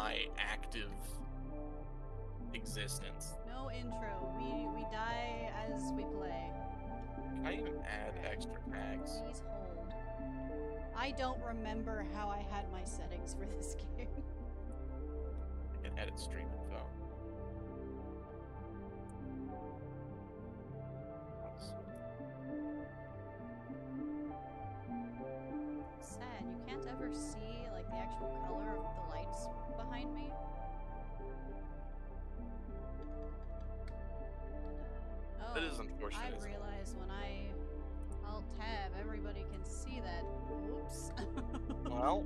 my active existence. No intro. We we die as we play. Can I even add extra tags? Please hold. I don't remember how I had my settings for this game. I can edit stream info. Sad. You can't ever see like the actual color Oh, That is um, unfortunate. I've realized when I alt tab, everybody can see that. Oops. Well,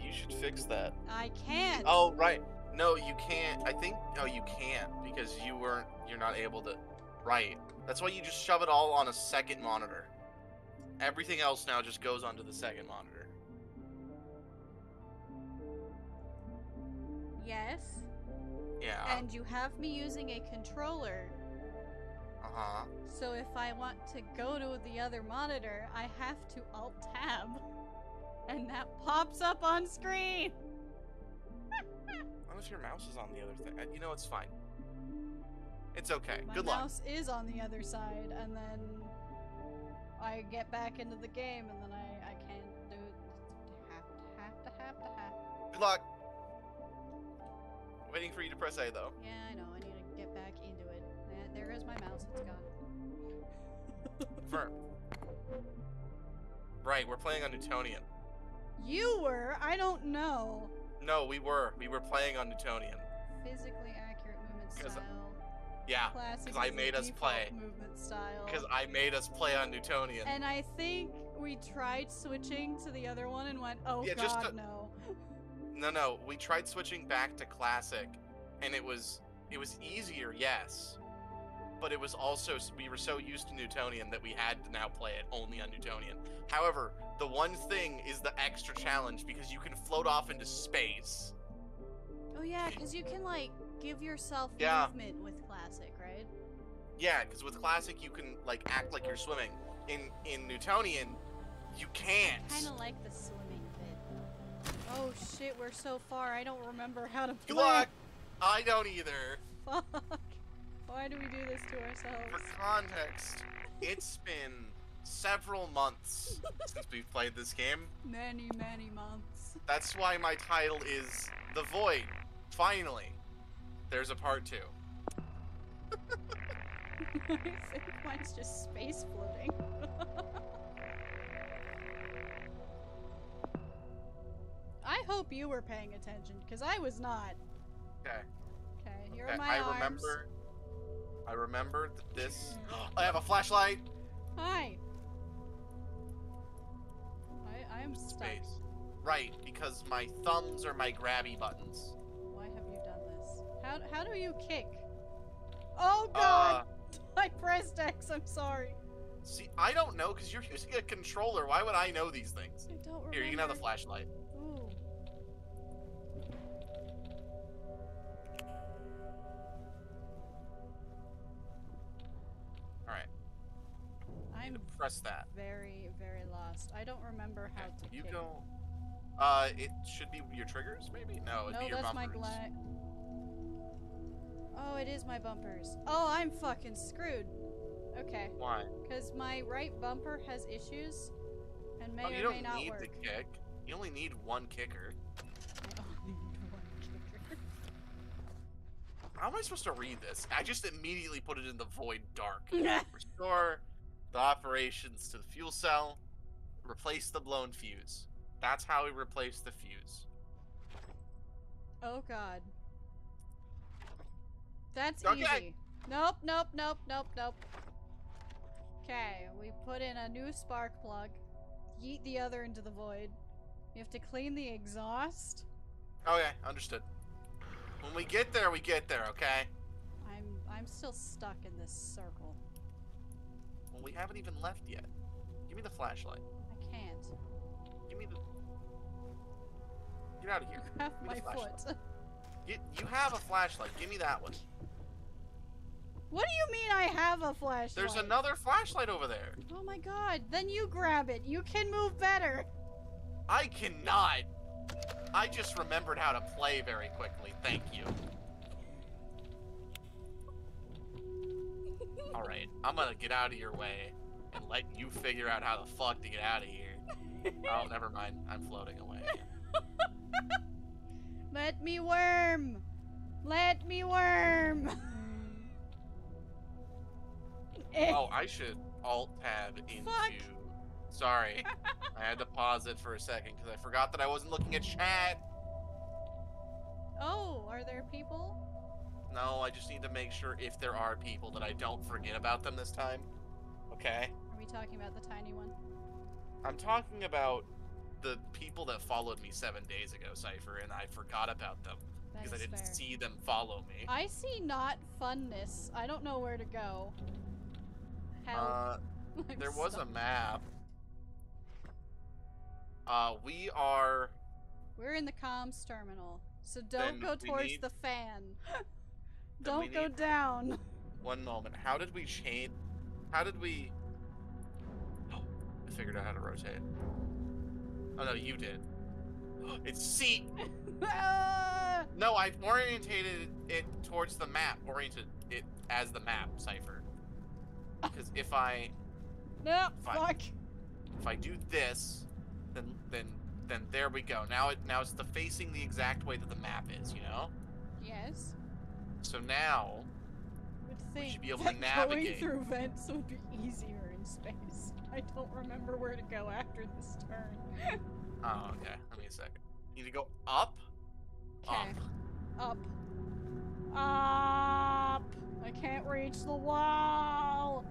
you should fix that. I can't. Oh, right. No, you can't. I think. No, you can't because you weren't. You're not able to. Right. That's why you just shove it all on a second monitor. Everything else now just goes onto the second monitor. Yes. Yeah. And you have me using a controller. Uh huh. So if I want to go to the other monitor, I have to alt tab. And that pops up on screen. What if your mouse is on the other thing? Uh, You know, it's fine. It's okay. My Good luck. My mouse is on the other side, and then I get back into the game, and then I, I can't do it. Have to, have to, have to, have. Good luck. Waiting for you to press A though. Yeah, I know. I need to get back There is my mouse. It's gone. Confirm. Right, we're playing on Newtonian. You were. I don't know. No, we were. We were playing on Newtonian. Physically accurate movement uh, style. Yeah, Classic 'cause I made us play. Movement style. because I made us play on Newtonian. And I think we tried switching to the other one and went, oh Yeah, god, just to- no. No, no, we tried switching back to classic, and it was it was easier, yes, but it was also we were so used to Newtonian that we had to now play it only on Newtonian. However, the one thing is the extra challenge because you can float off into space. Oh yeah, because you can like give yourself Yeah. movement with classic, right? Yeah, because with classic you can like act like you're swimming. In in Newtonian, you can't. I Kind of like the swimming bit. Oh shit, we're so far. I don't remember how to play. Good luck. I don't either. Fuck. Why do we do this to ourselves? For context, it's been several months since we've played this game. Many, many months. That's why my title is The Void. Finally, there's a part two. I think mine's just space floating. I hope you were paying attention, because I was not. Okay. Okay, here okay, are my I arms. remember. I remember that this. I have a flashlight. Hi. I, I am stuck. Space. Right, because my thumbs are my grabby buttons. Why have you done this? How, how do you kick? Oh Uh, god! I pressed X, I'm sorry. see, I don't know because you're using a controller. Why would I know these things? I don't remember. Here, you can have the flashlight. Uh, it should be your triggers, maybe. No, it'd no, be your that's my bumpers. gla- Oh, it is my bumpers. Oh, I'm fucking screwed. Okay, Why? because my right bumper has issues and may Oh, you or don't may not need the kick. You only need one kicker. I only need one kicker. How am I supposed to read this? I just immediately put it in the void dark. Restore the operations to the fuel cell. Replace the blown fuse. That's how we replace the fuse. oh god. That's Okay. easy. Nope, nope, nope, nope, nope. Okay, we put in a new spark plug. Yeet the other into the void. You have to clean the exhaust. Okay, understood. When we get there, we get there, okay? I'm I'm still stuck in this circle. Well, we haven't even left yet. Give me the flashlight. I can't. Give me the. Get out of here. Give me my foot. Get, you have a flashlight. Give me that one. What do you mean I have a flashlight? There's another flashlight over there. Oh my god, then you grab it. You can move better. I cannot. I just remembered how to play very quickly. Thank you. All right, I'm gonna get out of your way and let you figure out how the fuck to get out of here. Oh, never mind. I'm floating away. Let me worm! Let me worm! Oh, I should alt tab into. Fuck. Sorry, I had to pause it for a second because I forgot that I wasn't looking at chat. oh, are there people? No, I just need to make sure if there are people that I don't forget about them this time. Okay? Are we talking about the tiny one? I'm talking about the people that followed me seven days ago, Cipher, and I forgot about them That because I didn't fair. see them follow me. I see not funness. I don't know where to go. Uh, there was a map. Uh, we are. We're in the comms terminal, so don't go towards need- the fan. Don't go down. One moment. How did we change? How did we? I figured out how to rotate. Oh no, you did. It's C. No, I've orientated it towards the map. Oriented it as the map, Cipher. Because if I no, Fine. fuck. if I do this, then then then there we go. Now it now it's the facing the exact way that the map is. You know. Yes. So now Would We should be able to navigate. going through vents would be easier in space. I don't remember where to go after this turn. Oh, okay. Let me a second. You need to go up. Up. Okay. Up. Up. I can't reach the wall.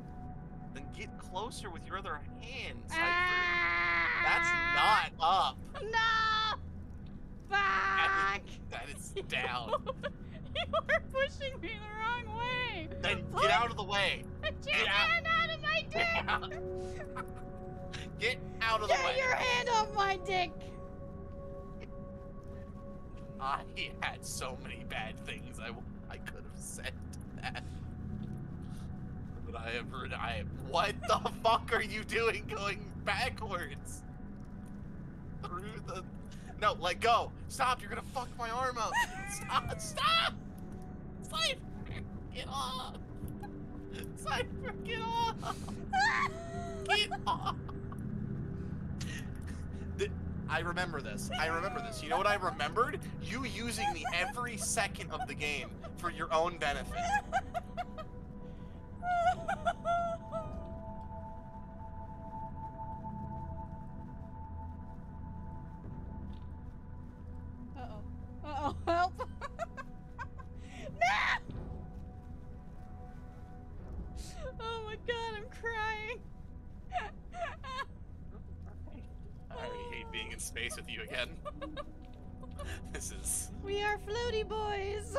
Then get closer with your other hand, Cipher. Ah! That's not up. No. Fuck. That is down. you are pushing me the wrong way. then Fuck. get out of the way. Get Get your out. hand out of my dick. Get out of the Get way. Get your hand off my dick. I had so many bad things I, I could have said to that. But I have heard. I have. What the fuck are you doing going backwards? Through the. No, let go. Stop. You're gonna fuck my arm up. Stop. Stop. Cipher, get off. Cipher, get off. Get off. I remember this. I remember this. You know what I remembered? You using me every second of the game for your own benefit. Uh oh. Uh oh. Help. no! Oh my god, I'm crying. I already hate being in space with you again. This is. we are floaty boys.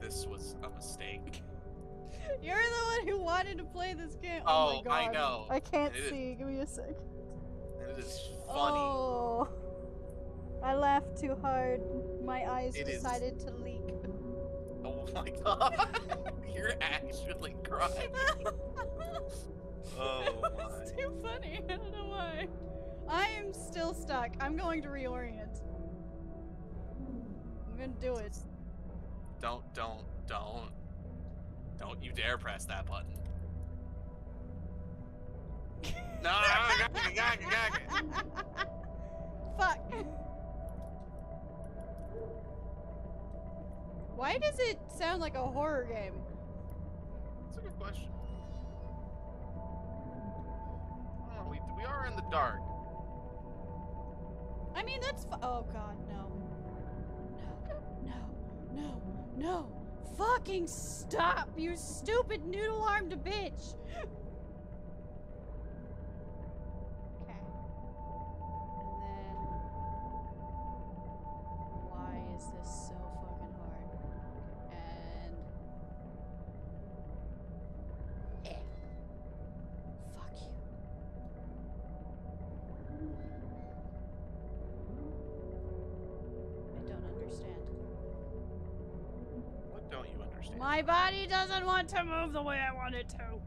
This was a mistake. You're the one who wanted to play this game. Oh, Oh, my I god. know. I can't It is- see. Give me a sec. It is funny. Oh. I laughed too hard. My eyes It is- decided to leak. Oh my god. You're actually crying. Oh my. It's too funny. I don't know why. I am still stuck. I'm going to reorient. I'm gonna do it. Don't, don't, don't. Don't you dare press that button. No, gaga, gaga, gaga. Fuck. Why does it sound like a horror game? That's a good question. Oh, we, we are in the dark. I mean, that's. Oh god, no. No, no, no, no. Fucking stop, you stupid noodle armed bitch! So fucking hard? And. Eh. Fuck you. I don't understand. What don't you understand? My body doesn't want to move the way I want it to.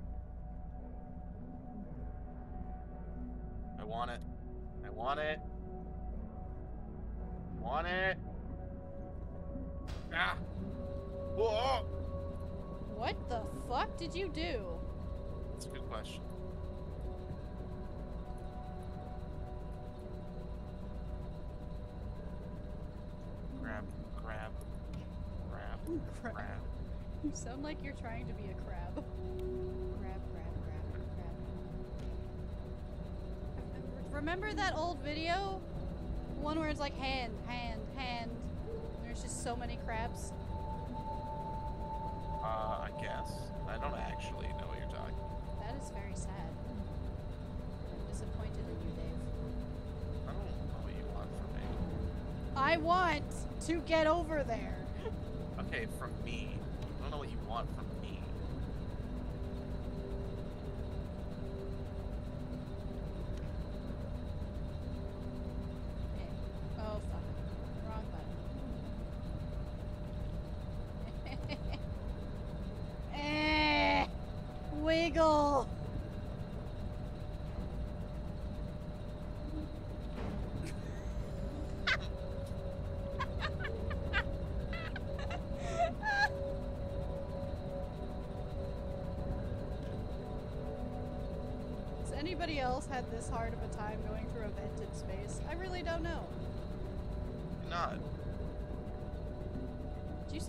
I want it. I Want it? Want it? Ah! Whoa! What the fuck did you do? That's a good question. Grab, grab, grab, Crab. grab. You sound like you're trying to be a crab. Crab, crab, crab, crab. Remember that old video? One where it's like hand, hand, hand. There's just so many crabs. Uh, I guess. I don't actually know what you're talking. about. That is very sad. I'm disappointed in you, Dave. I don't know what you want from me. I want to get over there. Okay, from me. I don't know what you want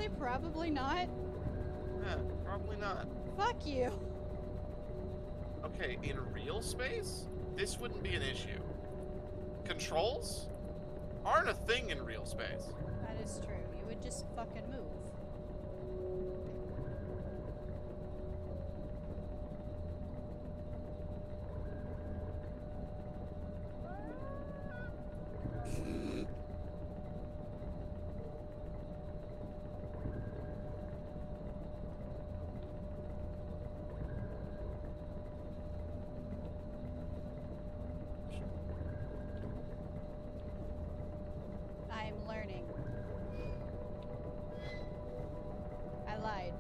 say probably not? Yeah, probably not. Fuck you. Okay, in real space, this wouldn't be an issue. Controls aren't a thing in real space. That is true. You would just fucking move. I'm learning. I lied.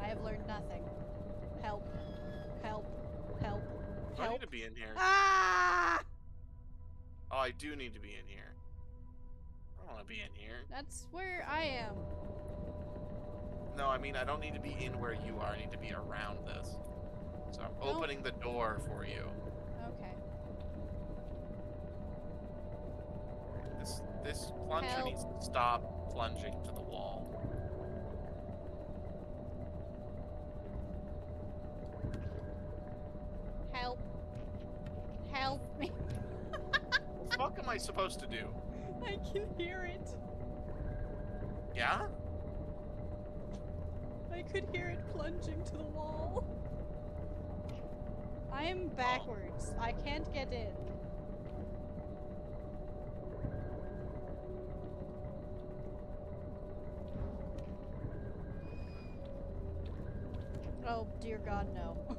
I have learned nothing. Help. Help. Help. Do I need Help. to be in here. Ah! Oh, I do need to be in here. I don't want to be in here. That's where I am. No, I mean I don't need to be in where you are. I need to be around this. So I'm No. opening the door for you. Okay. This this plunger Help. needs to stop plunging to the wall. Supposed to do? I can hear it. Yeah? I could hear it plunging to the wall. I am backwards. I can't get in. Oh, dear God, no.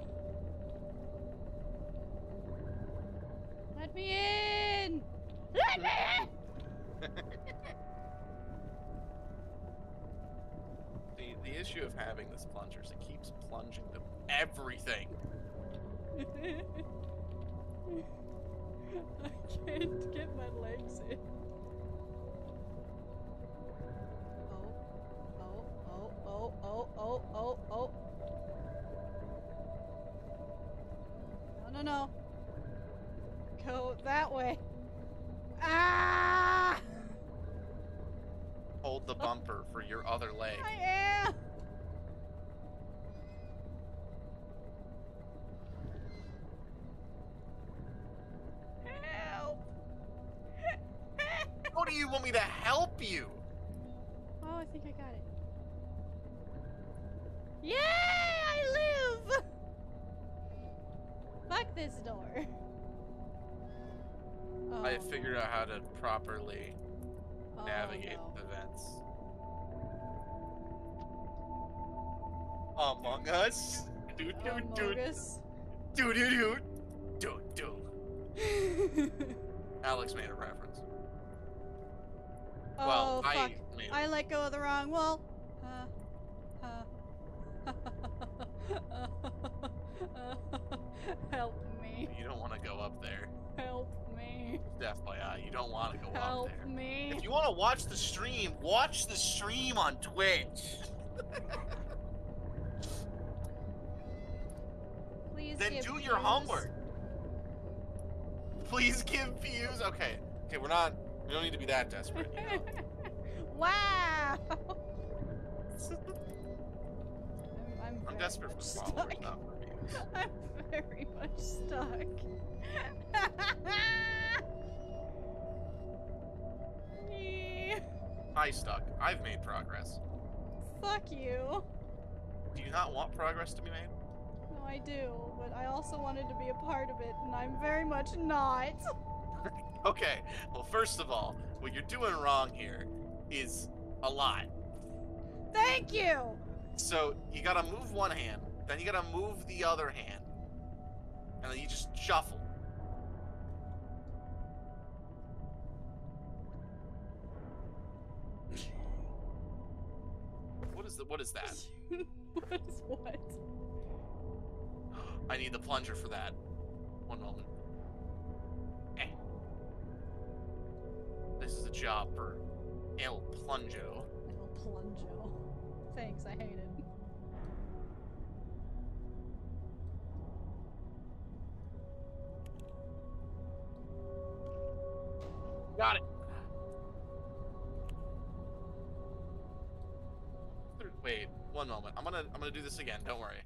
Let me in! Let me in! The the issue of having this it keeps plunging them everything. I can't get my legs in. Properly oh, navigate no. the vents. Among Us. Do do do Among Us. do do do do do. Alex made a reference. oh, well, fuck. I made. I let go of the wrong wall. Uh, uh. Help me. You don't want to go up there. Help me. FYI, uh, you don't want to go Help up there. me. If you want to watch the stream, watch the stream on Twitch. Please Then do your homework. Please give views. Okay. Okay, we're not. We don't need to be that desperate. You know? wow. I'm, I'm, I'm desperate for followers, not for views. I'm very much stuck. I stuck. I've made progress. Fuck you. Do you not want progress to be made? No, I do, but I also wanted to be a part of it, and I'm very much not. Okay. Well, first of all, what you're doing wrong here is a lot. Thank you. So you gotta move one hand, then you gotta move the other hand, and then you just shuffle. Is the, What is that? what is what? I need the plunger for that. One moment. Eh. This is a job for El Plunjo. El plunjo. Thanks, I hate it. Got it. Gonna I'm gonna do this again. Don't worry.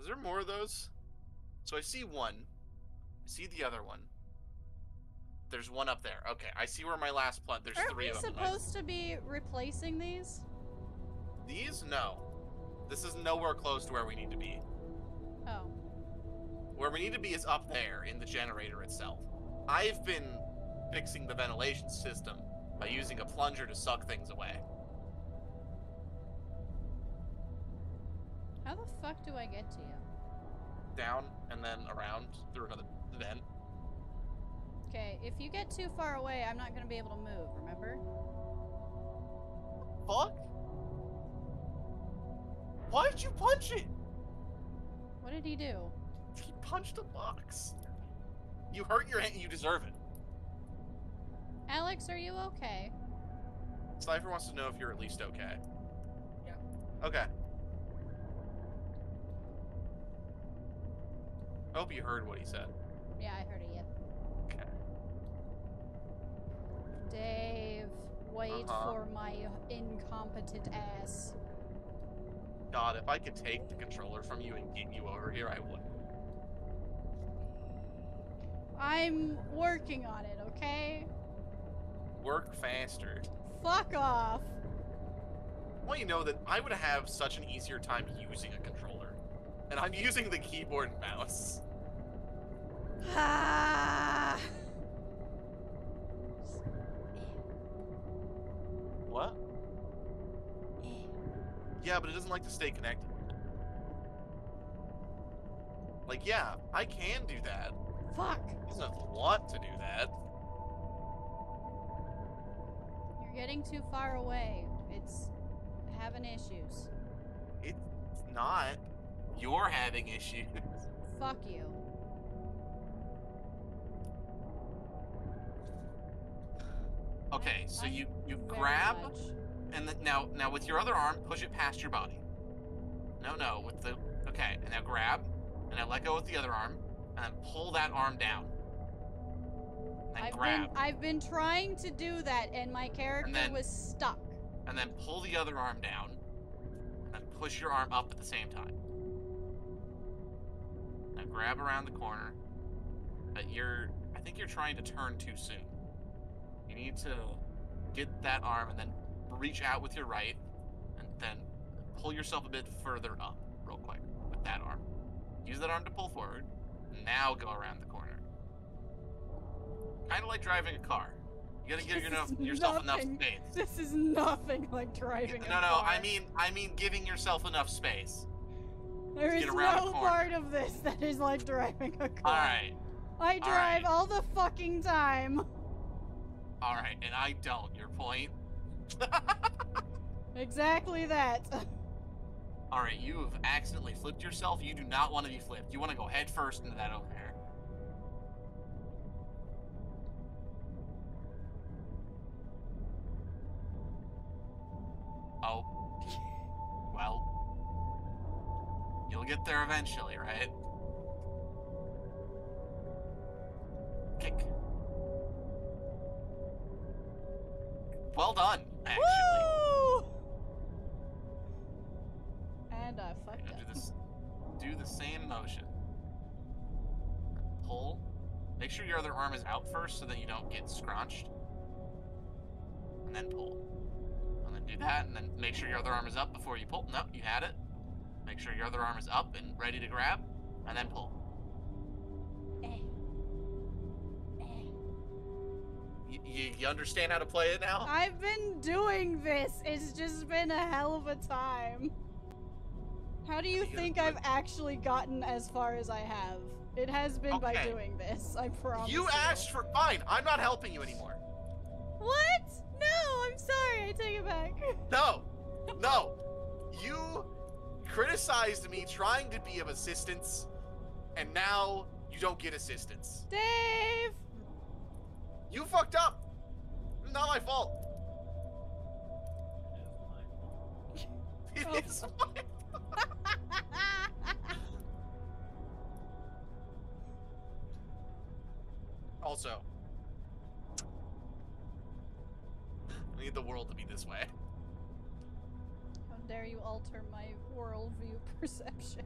Is there more of those? So I see one. I see the other one. There's one up there. Okay, I see where my last plant. There's Aren't three we of them. supposed to be replacing these? These? No. This is nowhere close to where we need to be. Oh. Where we need to be is up there in the generator itself. I've been fixing the ventilation system by using a plunger to suck things away. How the fuck do I get to you? Down and then around through another vent. Okay, if you get too far away, I'm not gonna be able to move, remember? Fuck? Why'd you punch it? What did he do? He punched a box. You hurt your hand. You deserve it. Alex, are you okay? Slifer wants to know if you're at least okay. Yeah. Okay. I hope you heard what he said. Yeah, I heard it, yep. Okay. Dave, wait Uh-huh. for my incompetent ass. God, if I could take the controller from you and get you over here, I would. I'm working on it, okay? Work faster. Fuck off. Well, you know that I would have such an easier time using a controller. And I'm using the keyboard and mouse. Ah. What? Yeah, but it doesn't like to stay connected. Like, yeah, I can do that. Fuck. It doesn't want to do that. You're getting too far away. It's having issues. It's not. You're having issues. Fuck you. Okay, so you you grab much- and then now now with your other arm push it past your body. No, no, with the okay, and now grab and now let go with the other arm and then pull that arm down. And I've grab been I've been trying to do that and my character then- was stuck. and then pull the other arm down and then push your arm up at the same time. Now grab around the corner. But you're I think you're trying to turn too soon. You need to get that arm and then reach out with your right and then pull yourself a bit further up real quick with that arm. Use that arm to pull forward. Now go around the corner. Kind of like driving a car. You gotta give enough, yourself enough nothing. space. This is nothing like driving. No, no, I mean, I mean, giving yourself enough space. there is no part of this that is like driving a car. All right, I drive right. all the fucking time. All right, and I don't. your point. exactly that. All right, you have accidentally flipped yourself. You do not want to be flipped. You want to go head first into that over there. Oh. Well. You'll get there eventually, right? Done, actually. Woo! And I fucked up. do this. Do the same motion. Pull. Make sure your other arm is out first so that you don't get scrunched. And then pull. And then do that, and then make sure your other arm is up before you pull. No, you had it. Make sure your other arm is up and ready to grab, and then pull. You, you, understand how to play it now? I've been doing this. It's just been a hell of a time. How do you think I've actually gotten as far as I have? It has been by doing this. I promise. You asked for. Fine, I'm not helping you anymore. What? No, I'm sorry. I take it back. No, no. You criticized me trying to be of assistance, and now you don't get assistance. Dave. You fucked up. Not my fault. It is my Also, I need the world to be this way. How dare you alter my worldview perception?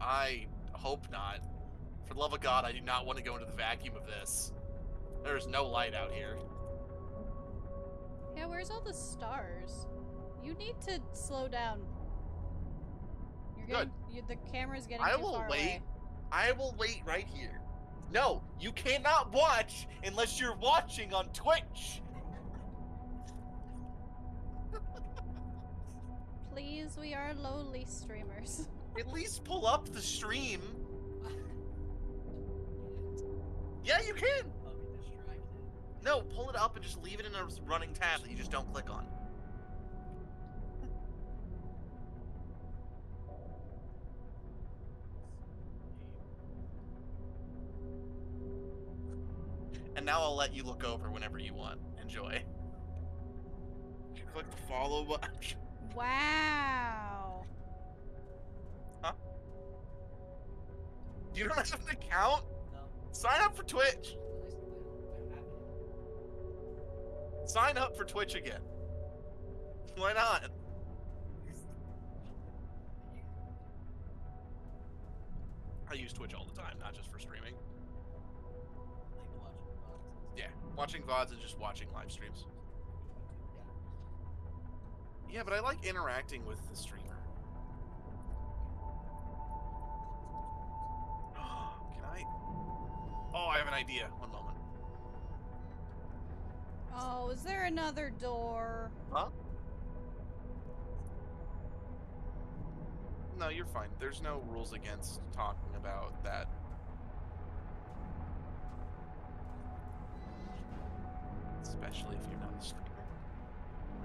I hope not. For the love of God, I do not want to go into the vacuum of this. There's no light out here. Yeah, where's all the stars? You need to slow down. You're Good. getting, You, the camera's getting I too will far wait. away. I will wait right here. No, you cannot watch unless you're watching on Twitch. Please, we are lowly streamers. At least pull up the stream. Yeah, you can. No, pull it up and just leave it in a running tab that you just don't click on. And now I'll let you look over whenever you want. Enjoy. You click the follow button. Wow. Huh? You don't have an account? Sign up for Twitch. Sign up for Twitch again. Why not? I use Twitch all the time, not just for streaming. Yeah, watching VODs and just watching live streams. Yeah, but I like interacting with the streamer. Idea. One moment. Oh, is there another door? Huh? No, you're fine. There's no rules against talking about that. Especially if you're not a streamer.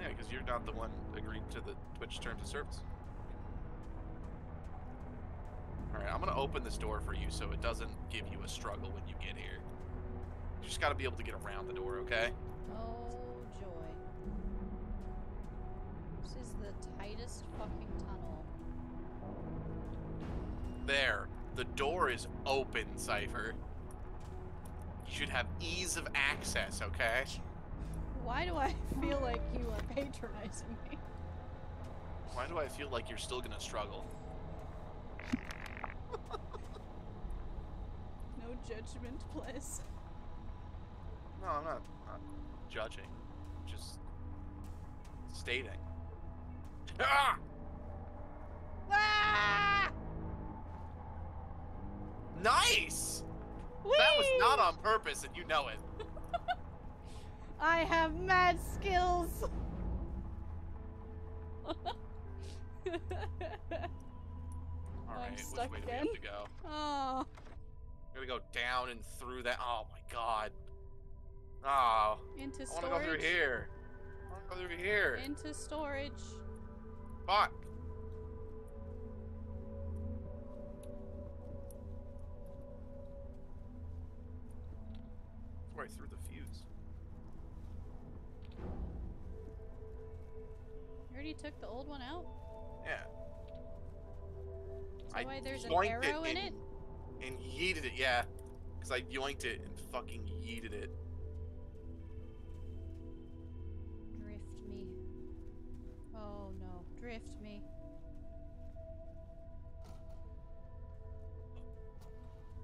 Yeah, because you're not the one agreed to the Twitch terms of service. Alright, I'm gonna open this door for you so it doesn't give you a struggle when you get here. You just gotta be able to get around the door, okay? Oh, joy. This is the tightest fucking tunnel. There. The door is open, Cipher. You should have ease of access, okay? Why do I feel like you are patronizing me? Why do I feel like you're still gonna struggle? No judgment, please. No, I'm not, not judging. Just stating. Ah! Ah! Nice! That was not on purpose, and you know it. I have mad skills. Alright, which stuck way do we have to go? oh, We gotta go down and through that. Oh my god. Oh, into I wanna go through storage. here. I wanna go through here. Into storage. Fuck. I threw the fuse. You already took the old one out. Yeah. So I wait, there's an arrow in and, it? And yeeted it, yeah. Because I yoinked it and fucking yeeted it. Oh no, drift me.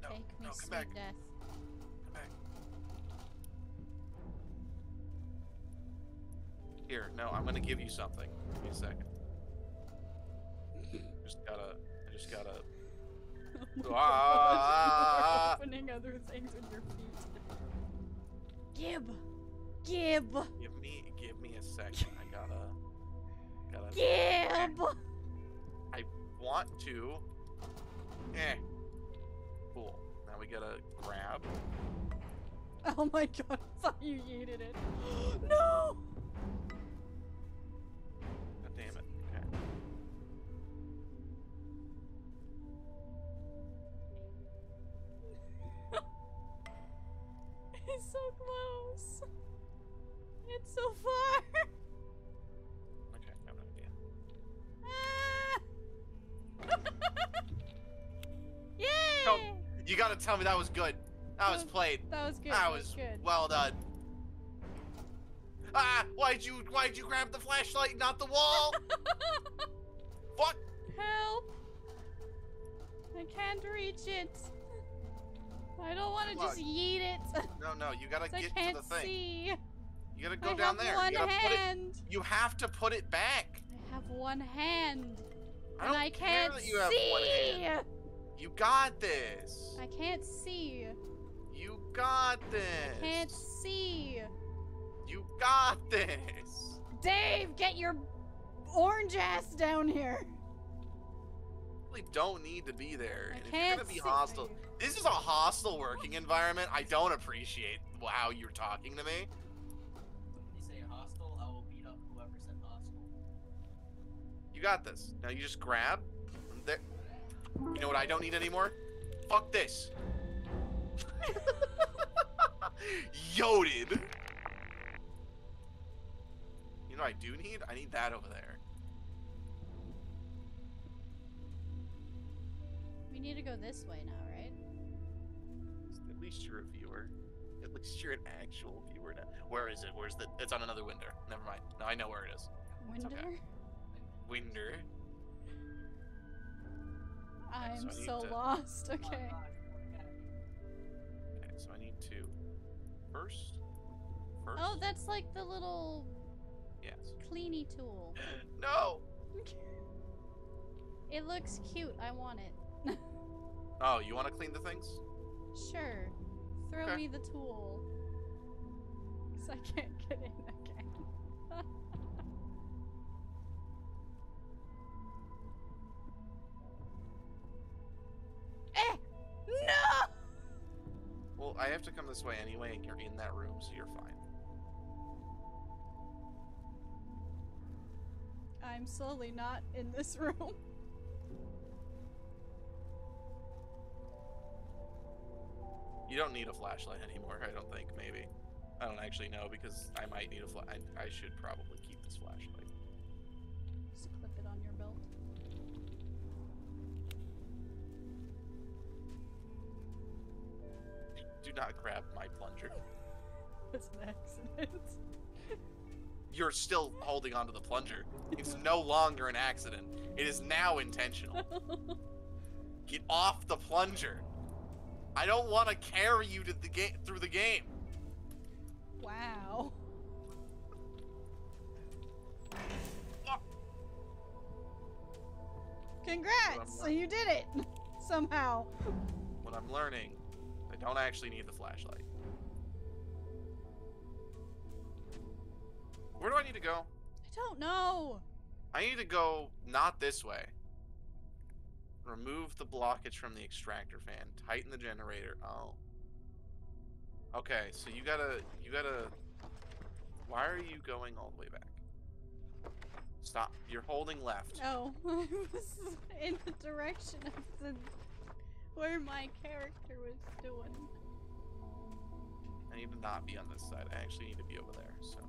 No, Take me, no, come sweet back. death. Come back. Here, no, I'm gonna give you something. Give me a second. Just gotta, I just gotta. Oh my Ah! God, you're opening other things with your feet. Gib! Gib! Give me, give me a second. I gotta, gotta. Gib! Want to? Eh. Cool. Now we gotta grab. Oh my god, I thought you yeeted it. no! God damn it. Okay. It's so close. Gotta tell me that was good. That was That- played. That was good. That was good. well done. Ah! Why'd you why'd you grab the flashlight, not the wall? Fuck! Help! I can't reach it. I don't want to just yeet it. No, no, you gotta get to the thing. see. You gotta go I down there. You put it. You have to put it back. I have one hand. I and I can't that you have see. One hand. You got this. I can't see. You got this. I can't see. You got this. Dave, get your orange ass down here. Really don't need to be there. I And if you're gonna be see. hostile, this is a hostile working environment. I don't appreciate how you're talking to me. If you say hostile, I will beat up whoever said hostile. You got this. Now you just grab. There. You know what I don't need anymore? Fuck this. Yoded. You know what I do need? I need that over there. We need to go this way now, right? At least you're a viewer. At least you're an actual viewer now. Where is it? Where's the? It's on another window. Never mind. No, I know where it is. Winder? okay. Winder. I'm so so to- lost. Okay. Raj, we're gonna- Okay, so I need to first. First. Oh, that's like the little yes. cleany tool. No. It looks cute. I want it. Oh, you want to clean the things? Sure. Throw Okay. me the tool. Because I can't get in No! Well, I have to come this way anyway, and you're in that room, so you're fine. I'm slowly not in this room. You don't need a flashlight anymore, I don't think, maybe. I don't actually know, because I might need a fla- I, I should probably keep this flashlight. Do not grab my plunger. It's an accident. You're still holding onto the plunger. It's no longer an accident. It is now intentional. Get off the plunger. I don't want to carry you to the game through the game. wow. Congrats! So you did it! Somehow. What I'm learning, don't actually need the flashlight. Where do I need to go? I don't know. I need to go not this way. Remove the blockage from the extractor fan. Tighten the generator. Oh. Okay, so you gotta, you gotta. Why are you going all the way back? Stop. You're holding left. Oh, I was in the direction of the where my character was doing. I need to not be on this side. I actually need to be over there. So.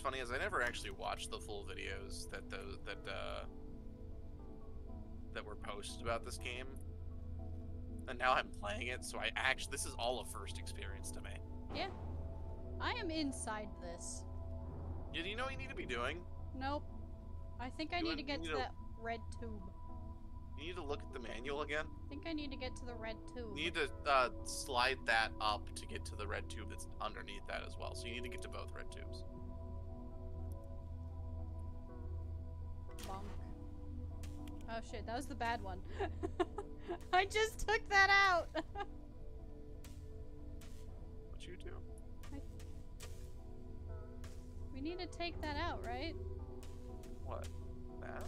Funny is I never actually watched the full videos that those that uh that were posted about this game. And now I'm playing it, so I actually this is all a first experience to me. Yeah, I am inside this. You, you know what you need to be doing? Nope. I think I You need to get to that red tube. You need to look at the manual again. I think I need to get to the red tube. You need to uh, slide that up to get to the red tube that's underneath that as well. So you need to get to both red tubes. Bonk. Oh shit, that was the bad one. I just took that out. What you do? we need to take that out, right? What? That?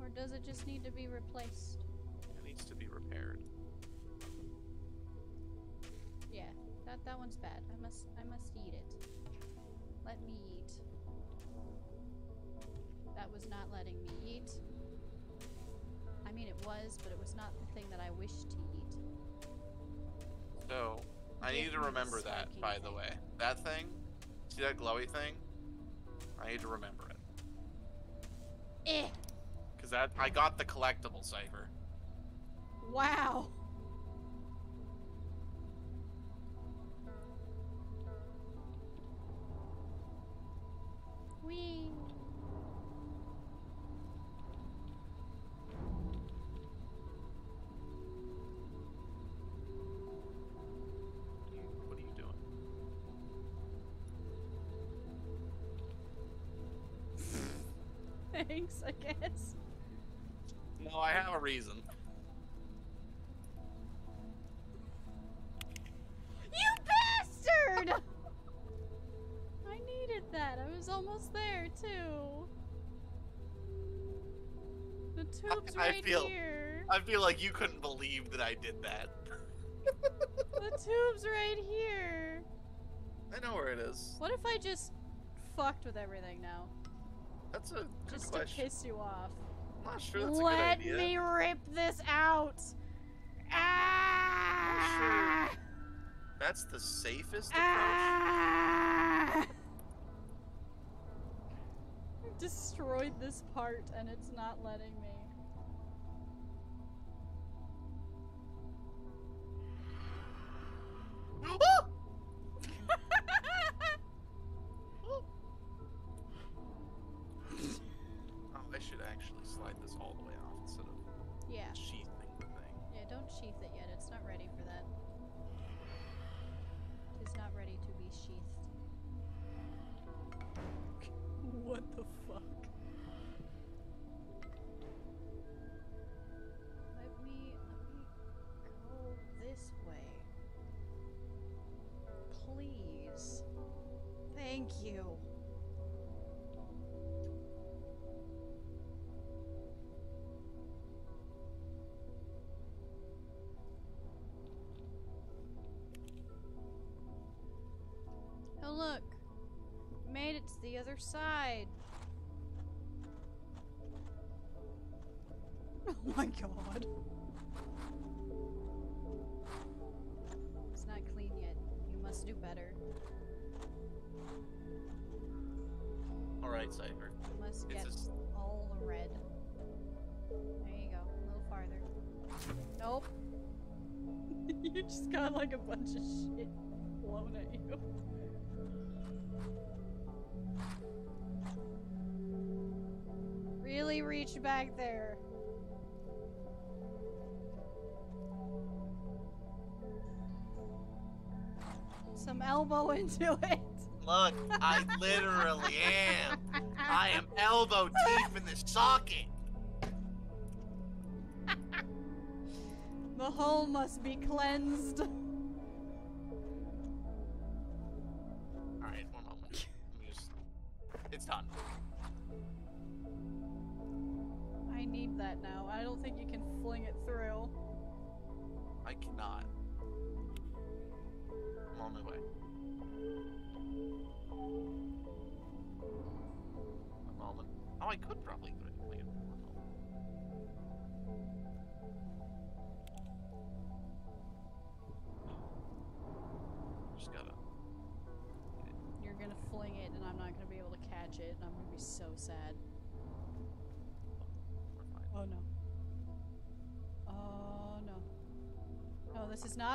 Or does it just need to be replaced? It needs to be repaired. Yeah, that that one's bad. I must I must eat it. Let me eat. That was not letting me eat. I mean it was, but it was not the thing that I wished to eat. So I need to remember that, by the way. That thing? See that glowy thing? I need to remember it. Eh! Because that I got the collectible cipher. Wow. Wee. Thanks, I guess. No, I have a reason. You bastard! I needed that. I was almost there, too. The tube's I right feel- here. I feel like you couldn't believe that I did that. The tube's right here. I know where it is. What if I just fucked with everything now? That's a good Just to question. piss you off. I'm not sure that's a Let good idea. me rip this out. Ah! That's the safest approach. Ah! I've destroyed this part and it's not letting me. Thank you. Oh look. Made it to the other side. Oh my god. Just got like a bunch of shit blown at you. Really reach back there. Some elbow into it. Look, I literally am. I am elbow deep in the socket. The hole must be cleansed.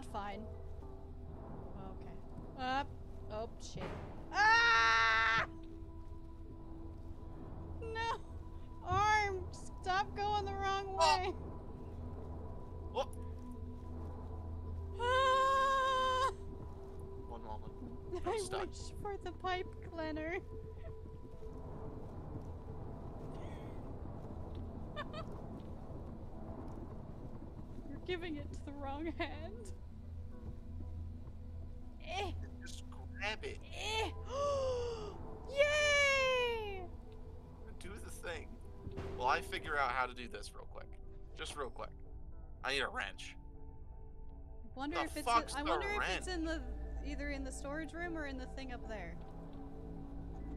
Not fine. Okay. Up. Oh shit. Ah! No! Arm! Stop going the wrong way! Oh, Ah! one moment. I I'm stuck. wish for the pipe cleaner. You're giving it to the wrong hand. Just grab it. eh. Yay! Do the thing. Well, I figure out how to do this real quick. Just real quick. I need a wrench. Wonder The if it's. fuck's I the wonder if it's in the either in the storage room or in the thing up there.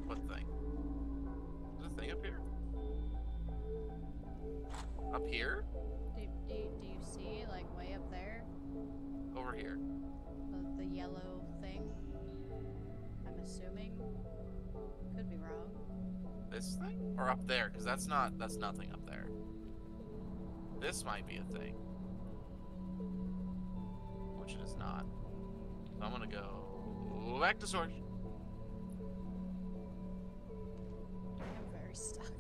What thing? Is a thing up here? Up here? Do, do, do you see like way up there Over here. Assuming. Could be wrong. This thing? Or up there? Because that's not that's nothing up there. This might be a thing. Which it is not. So I'm gonna go back to storage. I'm very stuck.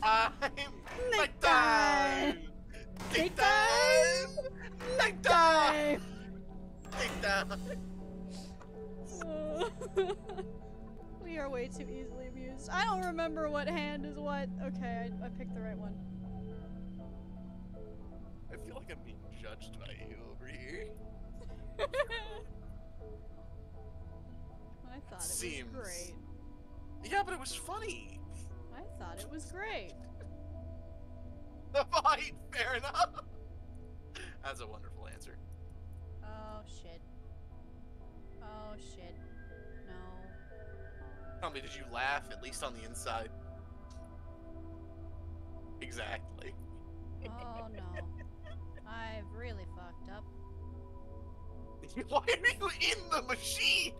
Time. Night time. Night time. Night time. Night time. we are way too easily amused. I don't remember what hand is what. Okay, I, I picked the right one. I feel like I'm being judged by you over here. I thought it Seems- was great. Yeah, but it was funny. I thought it was great. Fine, fair enough. That's a wonderful answer. Oh shit. Oh shit. No. Tell me, did you laugh at least on the inside? Exactly. Oh no. I've really fucked up. Why are you in the machine?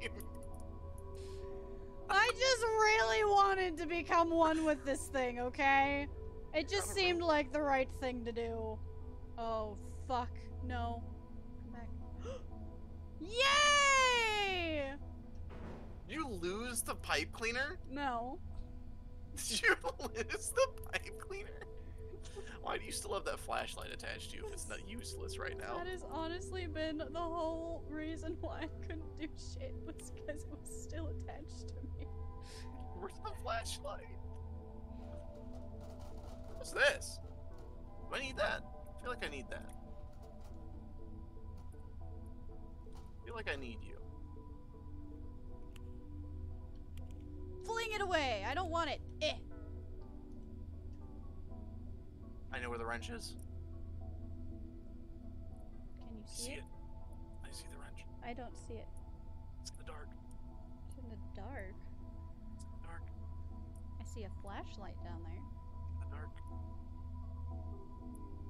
I just really wanted to become one with this thing, okay? It just seemed like the right thing to do. Oh, fuck. No. Come back. Yay! You lose the pipe cleaner? No. Did you lose the pipe cleaner? Why do you still have that flashlight attached to you if it's not useless right now? That has honestly been the whole reason why I couldn't do shit was because it was still attached to me. Where's the flashlight? What's this? Do I need that? I feel like I need that. I feel like I need you. Fling it away! I don't want it. Eh. I know where the wrench is. Can you see see it? it. I see the wrench. I don't see it. It's in the dark. It's in the dark. It's in the dark. I see a flashlight down there. In the dark.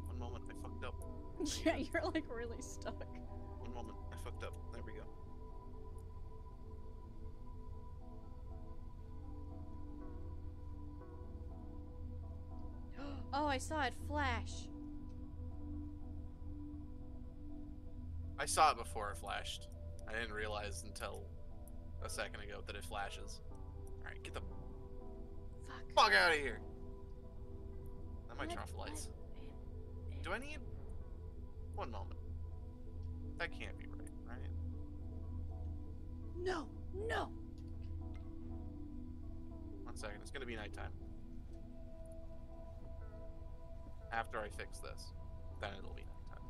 One moment, I fucked up. yeah, you're like really stuck. One moment, I fucked up. There we go. oh, I saw it flash. I saw it before it flashed. I didn't realize until a second ago that it flashes. Alright, get the Fuck. fuck out of here! That might turn off the lights. Do I need one moment? That can't be right, right? No, no. One second. It's gonna be nighttime. After I fix this, then it'll be nighttime.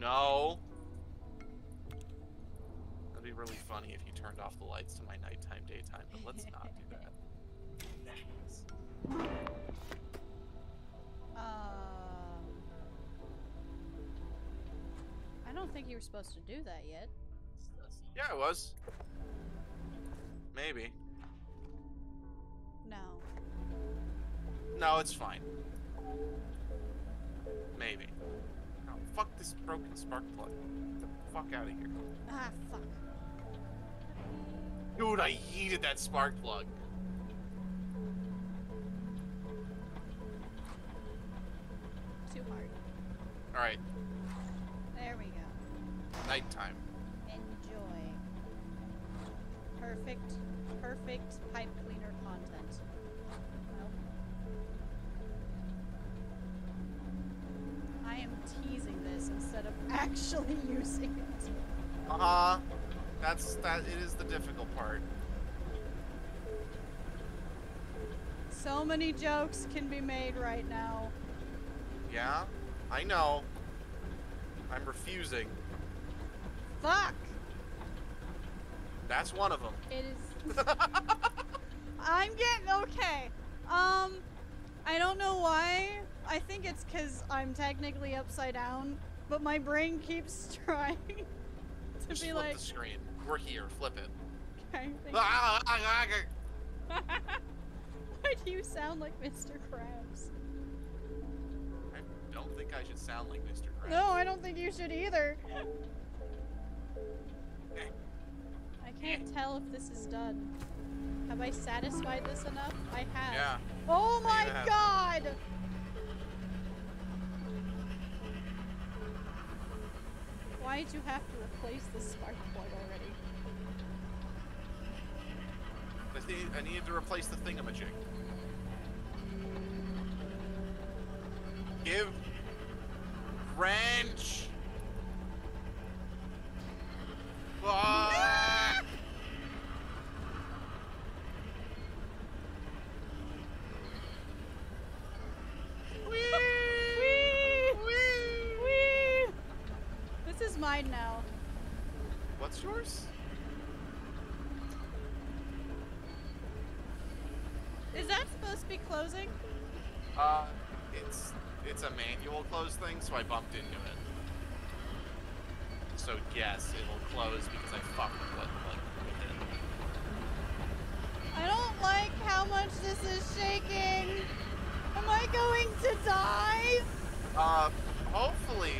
No. That'd be really funny if you turned off the lights to my nighttime, daytime, but let's not do that. Um, I don't think you were supposed to do that yet. Yeah, it was. Maybe. No. No, it's fine. Maybe. Oh, fuck this broken spark plug. Get the fuck out of here. Ah, fuck. Dude, I yeeted that spark plug. Too hard. Alright, There we go. nighttime. Enjoy. Perfect, perfect pipe cleaner I am teasing this instead of actually using it. Uh-huh. That's that it is the difficult part. So many jokes can be made right now. Yeah? I know. I'm refusing. Fuck! That's one of them. It is. I'm getting okay. Um, I don't know why. I think it's because I'm technically upside down, but my brain keeps trying to Just be flip like. the screen. We're here. Flip it. Okay, Ah, ah, ah. Why do you sound like Mr. Krabs? I don't think I should sound like Mr. Krabs. No, I don't think you should either. I can't tell if this is done. Have I satisfied this enough? I have. Yeah. Oh my god! Why'd you have to replace the spark plug already? I, need, I needed to replace the thingamajig. Give wrench. Ah! Whee! Whee! This is mine now. What's yours? Is that supposed to be closing? Uh, it's it's a manual close thing, so I bumped into it. So yes, it'll close because I fucked with, like, with it. I don't like how much this is shaking. Am I going to die? Uh, hopefully,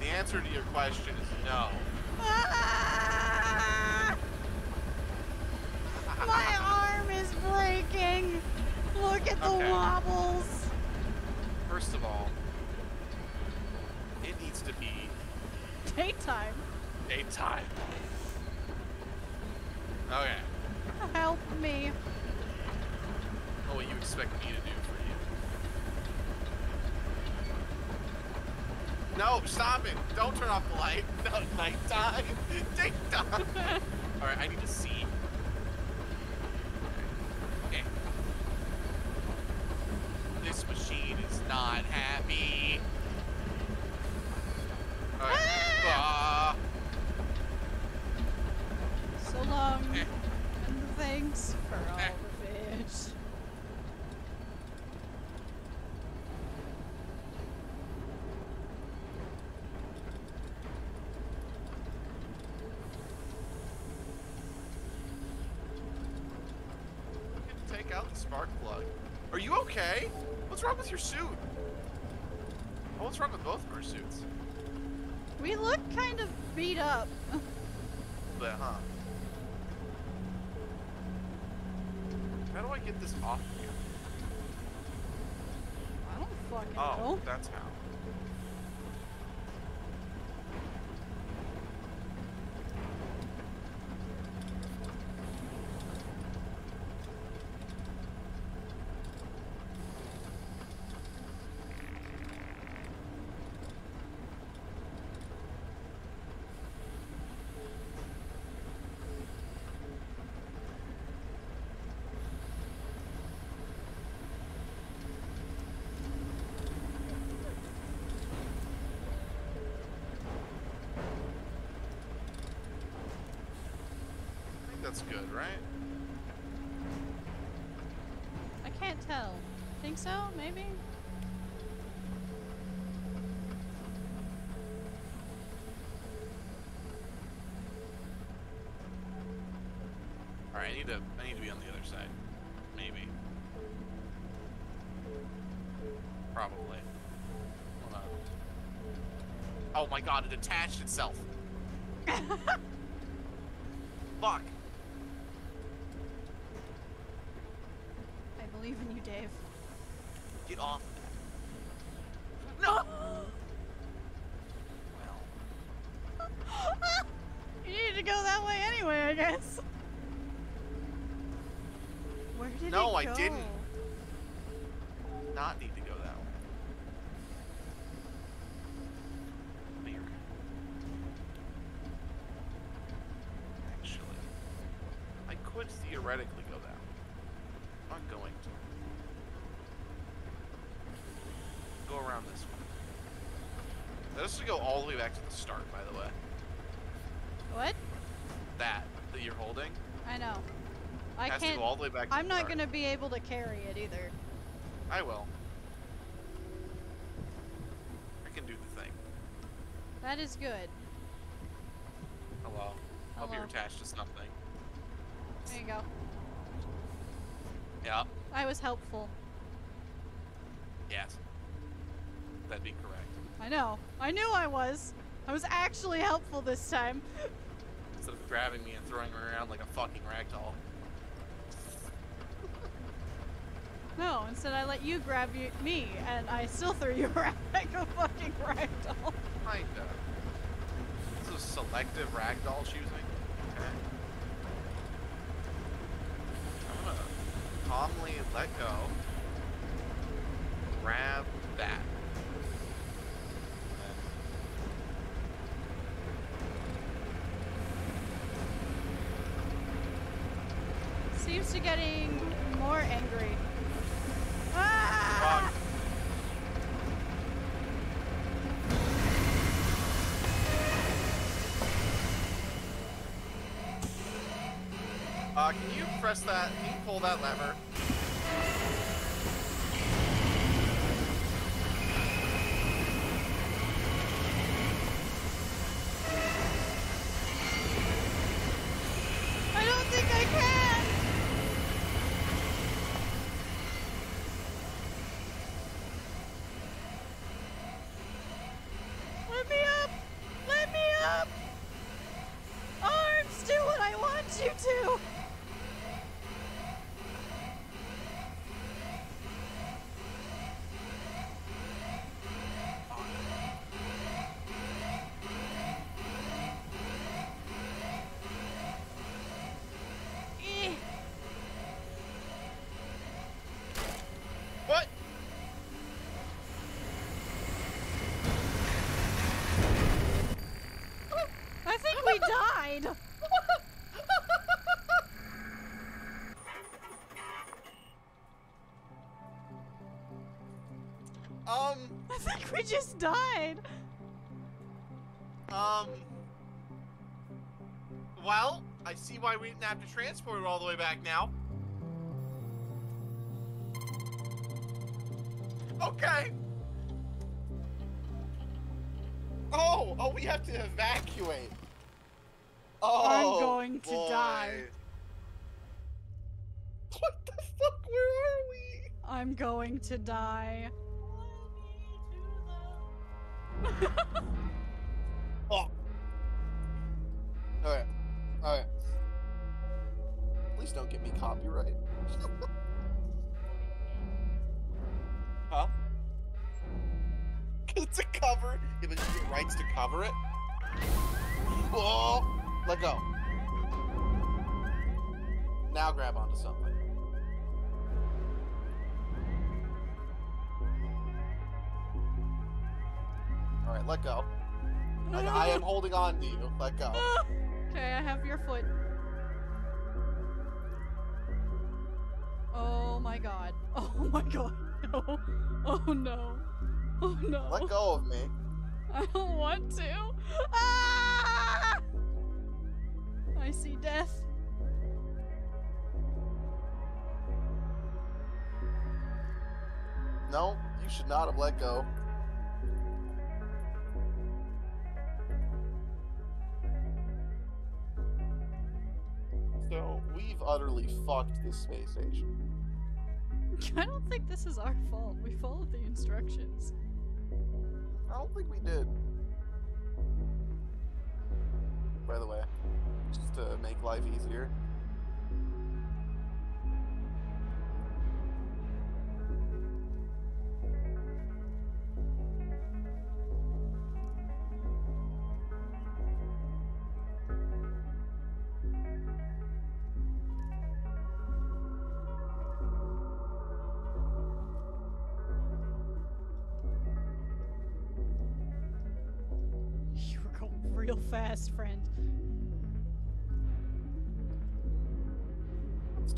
the answer to your question is no. Ah! My arm is breaking. Look at the Okay. wobbles. First of all, it needs to be Daytime. daytime. Okay. Help me. Oh, what you expect me to do for you? No, stop it! Don't turn off the light. No, nighttime. Daytime. All right, I need to see. Okay. This machine is not happy. All right. Ah. So long. Eh. And thanks for all Eh. the fish. Take out the spark plug. Are you okay? What's wrong with your suit? Oh, what's wrong with both of our suits? We look kind of beat up. But, huh? How do I get this off of you? I don't fucking Oh, know. that's how. That's good, right? I can't tell. Think so? Maybe? Alright, I need to I need to be on the other side. Maybe. Probably. Hold on. Oh my god, it attached itself. Fuck. I believe in you, Dave. Get off that. No! Well. you needed to go that way anyway, I guess. Where did No, it I go? didn't. Not need to go that way. Weird. Actually, I could theoretically go that way. I'm not going to. Go around this way. This to go all the way back to the start, by the way. What? That that you're holding I know. I has to can't. go all the way back. To I'm not start. gonna be able to carry it either. I will. I can do the thing. That is good. Hello. Hope you're Hello. attached to something. There you go. Yeah. I was helpful. Yes. That'd be correct. I know. I knew I was. I was actually helpful this time. Instead of grabbing me and throwing me around like a fucking ragdoll. No, instead I let you grab you, me, and I still threw you around like a fucking ragdoll. Kinda. This is selective ragdoll choosing. Okay. I'm gonna calmly let go. Grab that. And Seems to getting more angry. Ah! Fuck. Uh, can you press that? Can you pull that lever? I don't think I can. Let me up! Let me up! Arms, do what I want you to! Eh. What? I think we died! Um, I think we just died! um. Well, I see why we didn't have to transport it all the way back now. Okay. Oh, oh, we have to evacuate. Oh, I'm going to boy. die. What the fuck? Where are we? I'm going to die. holding on to you. Let go. okay, I have your foot. Oh my god. Oh my god. No. Oh no. Oh no. Let go of me. I don't want to. Ah! I see death. No, you should not have let go. We've fucked this space station. I don't think this is our fault. We followed the instructions. I don't think we did. By the way, just to make life easier.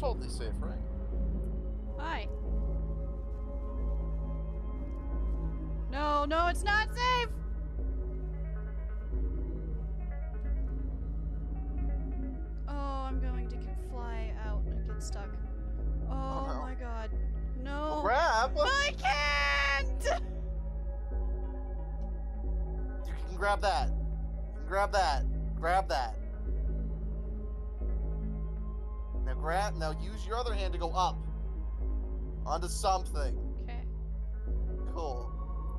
Totally safe, right? Hi. No, no, it's not safe! Go up. Onto something. Okay. Cool.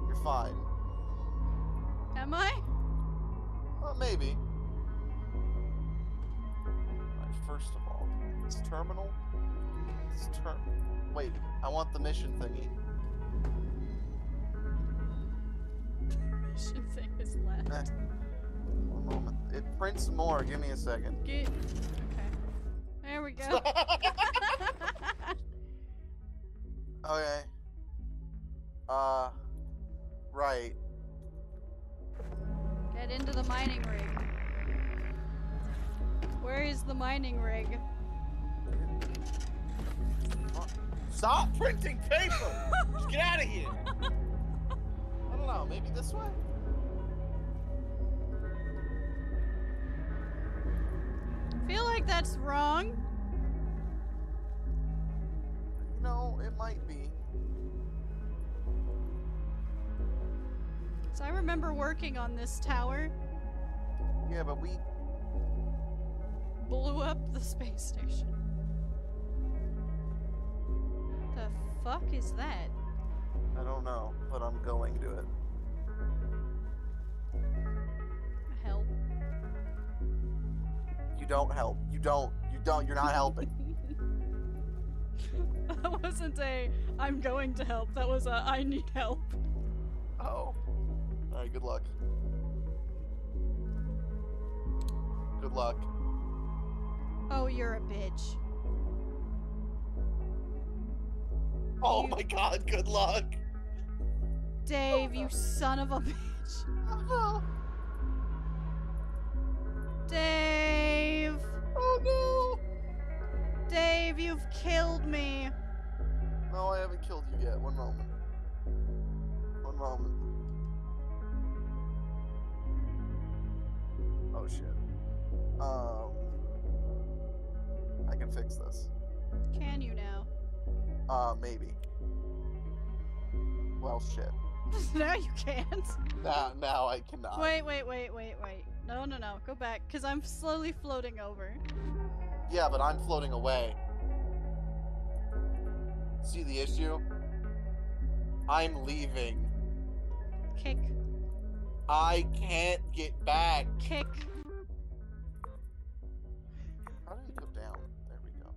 You're fine. Am I? Well, maybe. First of all, this terminal. This ter- Wait, I want the mission thingy. Mission thing is left. One moment. It prints more. Give me a second. Get. There we go. Okay. Uh. Right. Get into the mining rig. Where is the mining rig? Stop printing paper! Just get out of here! I don't know. Maybe this way? Feel like that's wrong. Know, it might be. So I remember working on this tower, Yeah, but we. blew up the space station. The fuck is that? I don't know, but I'm going to it. You don't help. You don't. You don't. You're not helping. that wasn't a I'm going to help. That was a I need help. Oh. Alright, good luck. Good luck. Oh, you're a bitch. Oh You- my god, good luck! Dave, you son of a bitch. Dave! No! Dave, you've killed me. No, I haven't killed you yet. One moment. One moment. Oh shit. Um. I can fix this. Can you now? Uh, maybe. Well, shit. now you can't. Now, now I cannot. Wait, wait, wait, wait, wait. No, no, no. Go back, because I'm slowly floating over. Yeah, but I'm floating away. See the issue? I'm leaving. Kick, I can't get back. kick. How did it go down? There we go.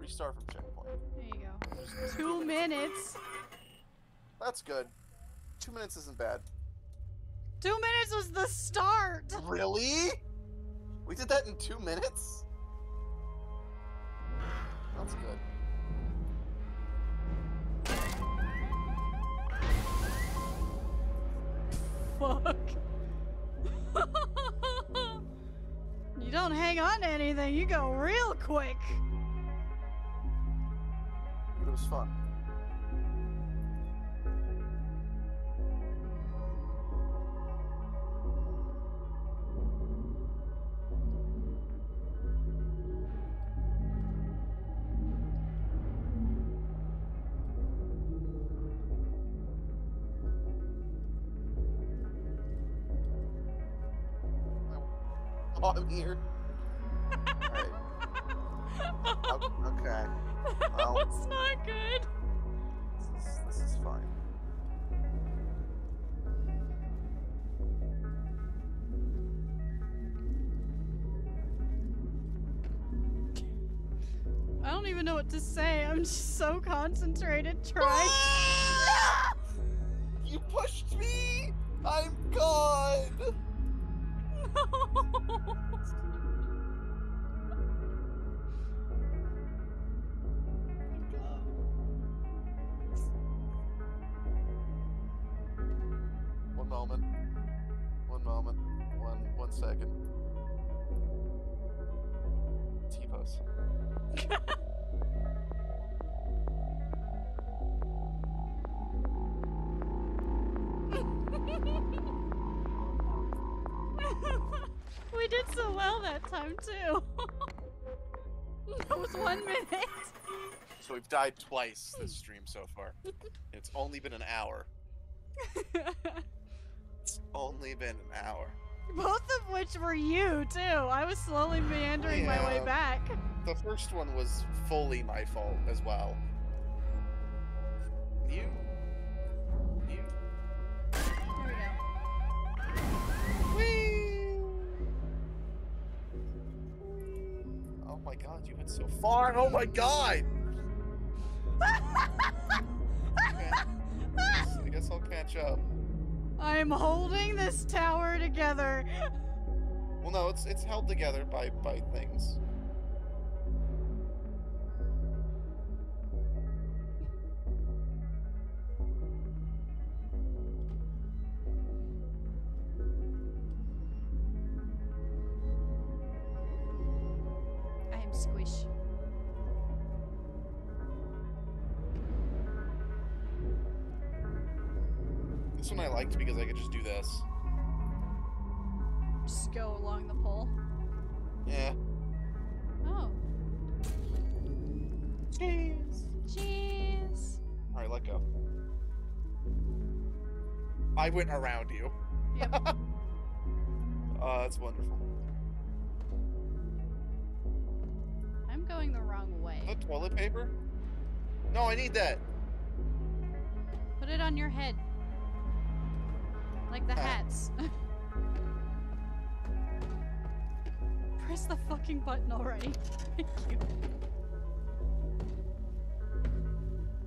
Restart from checkpoint. There you go. Two minutes. That's good. Two minutes isn't bad. Two minutes was the start. Really? We did that in two minutes? That's good. Fuck. you don't hang on to anything. You go real quick. It was fun. I'm here. Alright. O- oh, okay. Well. That's not good. This is, this is fine. I don't even know what to say. I'm just so concentrated trying. You pushed me! I'm gone! Twice this stream so far. It's only been an hour. It's only been an hour. Both of which were you too. I was slowly meandering my way back. The first one was fully my fault as well. You. You. There we go. Whee! Oh my god, you went so far! Oh my god! Guess I'll catch up. I'm holding this tower together. Well, no, it's it's held together by by things. Went around you. Yep. Oh, that's wonderful. I'm going the wrong way. The toilet paper? No, I need that. Put it on your head. Like the Ah. hats. Press the fucking button already. Thank you.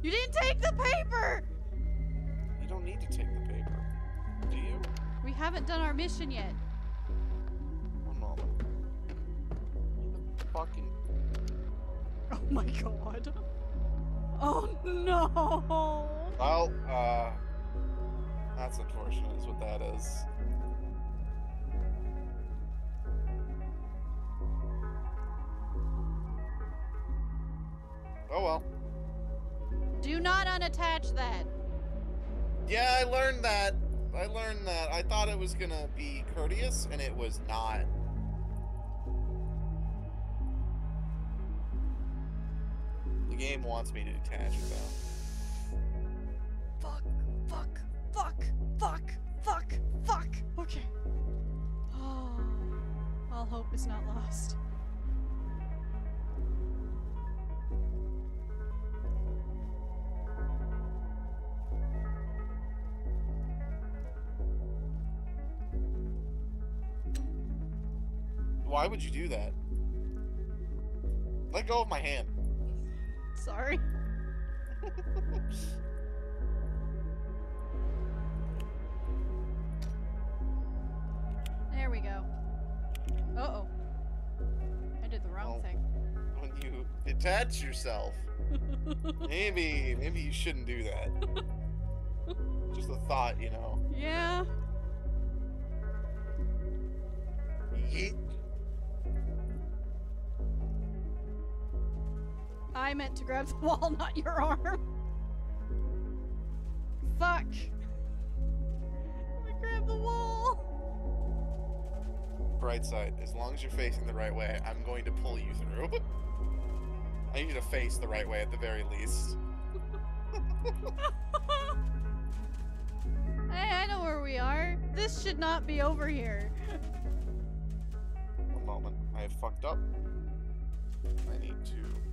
You didn't take the paper! You don't need to take the paper. Do you? We haven't done our mission yet. One moment. Fucking. Oh my god. Oh no! Well, uh. That's unfortunate, is what that is. Oh well. Do not unattach that. Yeah, I learned that. I learned that. I thought it was gonna be courteous, and it was not. The game wants me to detach though. Would you do that? Let go of my hand. Sorry. There we go. Uh oh. I did the wrong Oh. thing. When you detach yourself, maybe maybe you shouldn't do that. Just a thought, you know. yeah. Yeet. I meant to grab the wall, not your arm. Fuck. I grabbed the wall. Bright side, as long as you're facing the right way, I'm going to pull you through. I need you to face the right way at the very least. hey, I know where we are. This should not be over here. One moment. I have fucked up. I need to.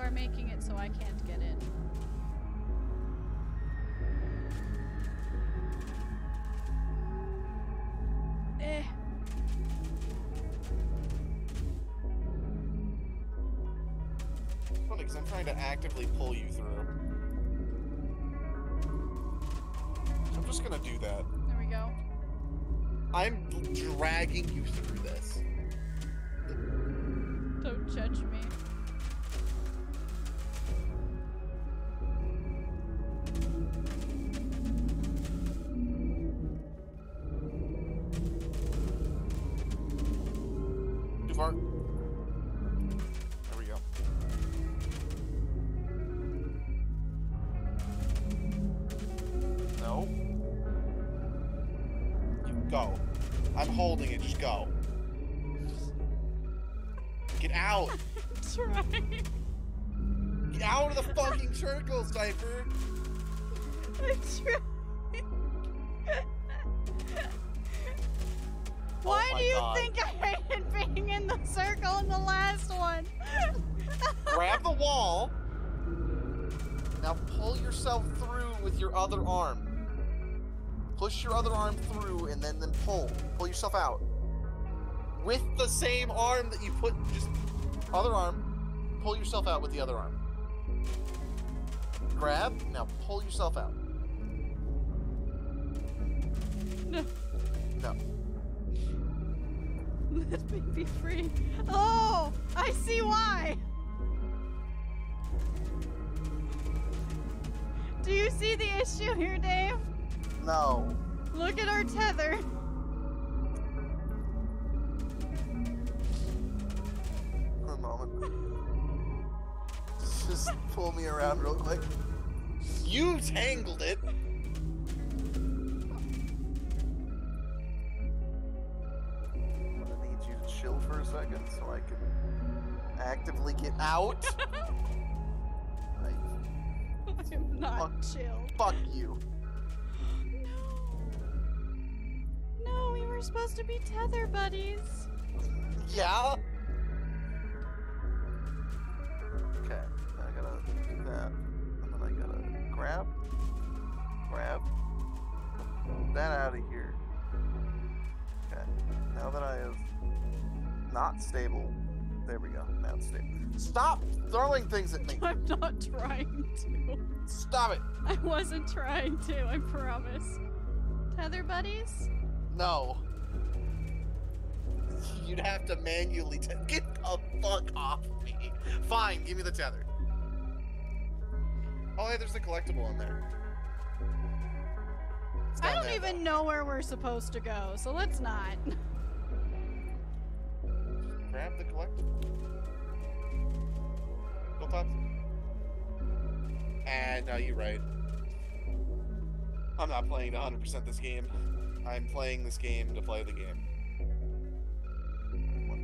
Are making it so I can't get in. Eh. Funny, because I'm trying to actively pull you through. I'm just gonna do that. There we go. I'm dragging you through this. Don't judge me. Wall. Now pull yourself through with your other arm. Push your other arm through and then then pull. Pull yourself out. With the same arm that you put just other arm. Pull yourself out with the other arm. Grab. Now pull yourself out. No. No. Let me be free. Oh, I see why. Do you see the issue here, Dave? No. Look at our tether. Moment. Just pull me around real quick. You tangled it. I'm gonna need you to chill for a second so I can actively get out. I, I'm not Fuck. chill. fuck you. No. No, we were supposed to be tether buddies. Yeah? Okay, I gotta do that. And then I gotta grab, grab that out of here. Okay, now that I have not stable, there we go, now it's stable. Stop throwing things at me! I'm not trying to. Stop it! I wasn't trying to, I promise. Tether buddies? No. You'd have to manually t- get the fuck off me. Fine, give me the tether. Oh, hey, there's a collectible in there. I don't there, even know where we're supposed to go, so let's not. Grab the collectible. Hilltops. And ah, no, you're right. I'm not playing to 100% this game. I'm playing this game to play the game. What?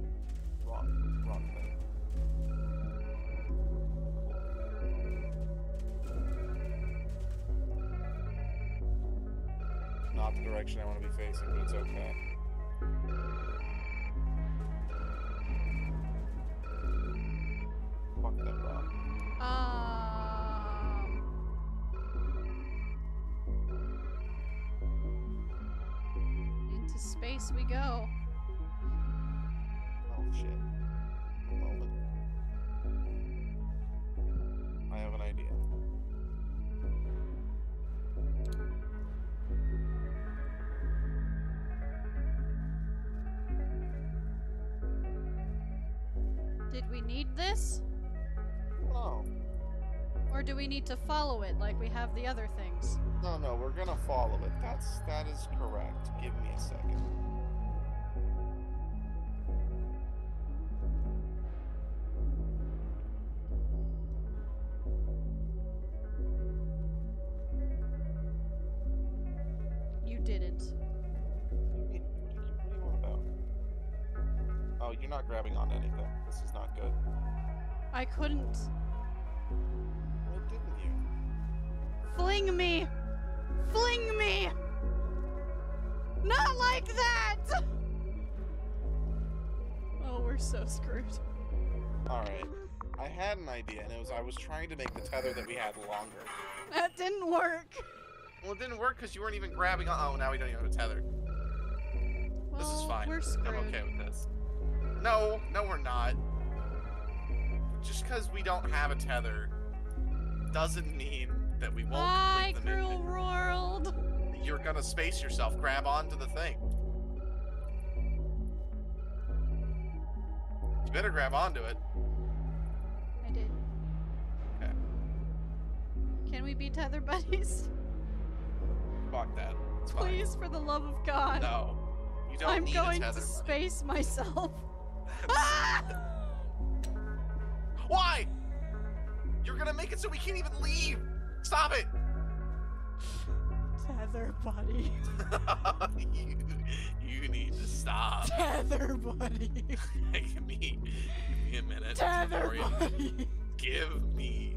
Wrong. Wrong thing. Not the direction I want to be facing, but it's okay. Fuck that rock. Um. Into space we go. Oh shit. I have an idea. Did we need this? Or do we need to follow it like we have the other things? No, no, we're gonna follow it. That's that is correct. Give me a second. You didn't. What do you mean? What do you want about? Oh, you're not grabbing on anything. This is not good. I couldn't. Fling me! Fling me! Not like that! Oh, we're so screwed. All right. I had an idea, and it was I was trying to make the tether that we had longer. That didn't work. Well, it didn't work because you weren't even grabbing on. Oh, now we don't even have a tether. This is fine. We're screwed. I'm okay with this. No, no, we're not. Just because we don't have a tether doesn't mean that we won't Bye, complete cruel mission. world. You're gonna space yourself. Grab onto the thing. You better grab onto it. I did. Okay. Can we be tether buddies? Fuck that. It's fine. Please, for the love of God. No. You don't I'm need going a tether. to buddy. space myself. ah! Why? You're gonna make it so we can't even leave. Stop it. Tether buddy. you, you need to stop. Tether buddy. give me, give me a minute. Tether buddy. Give me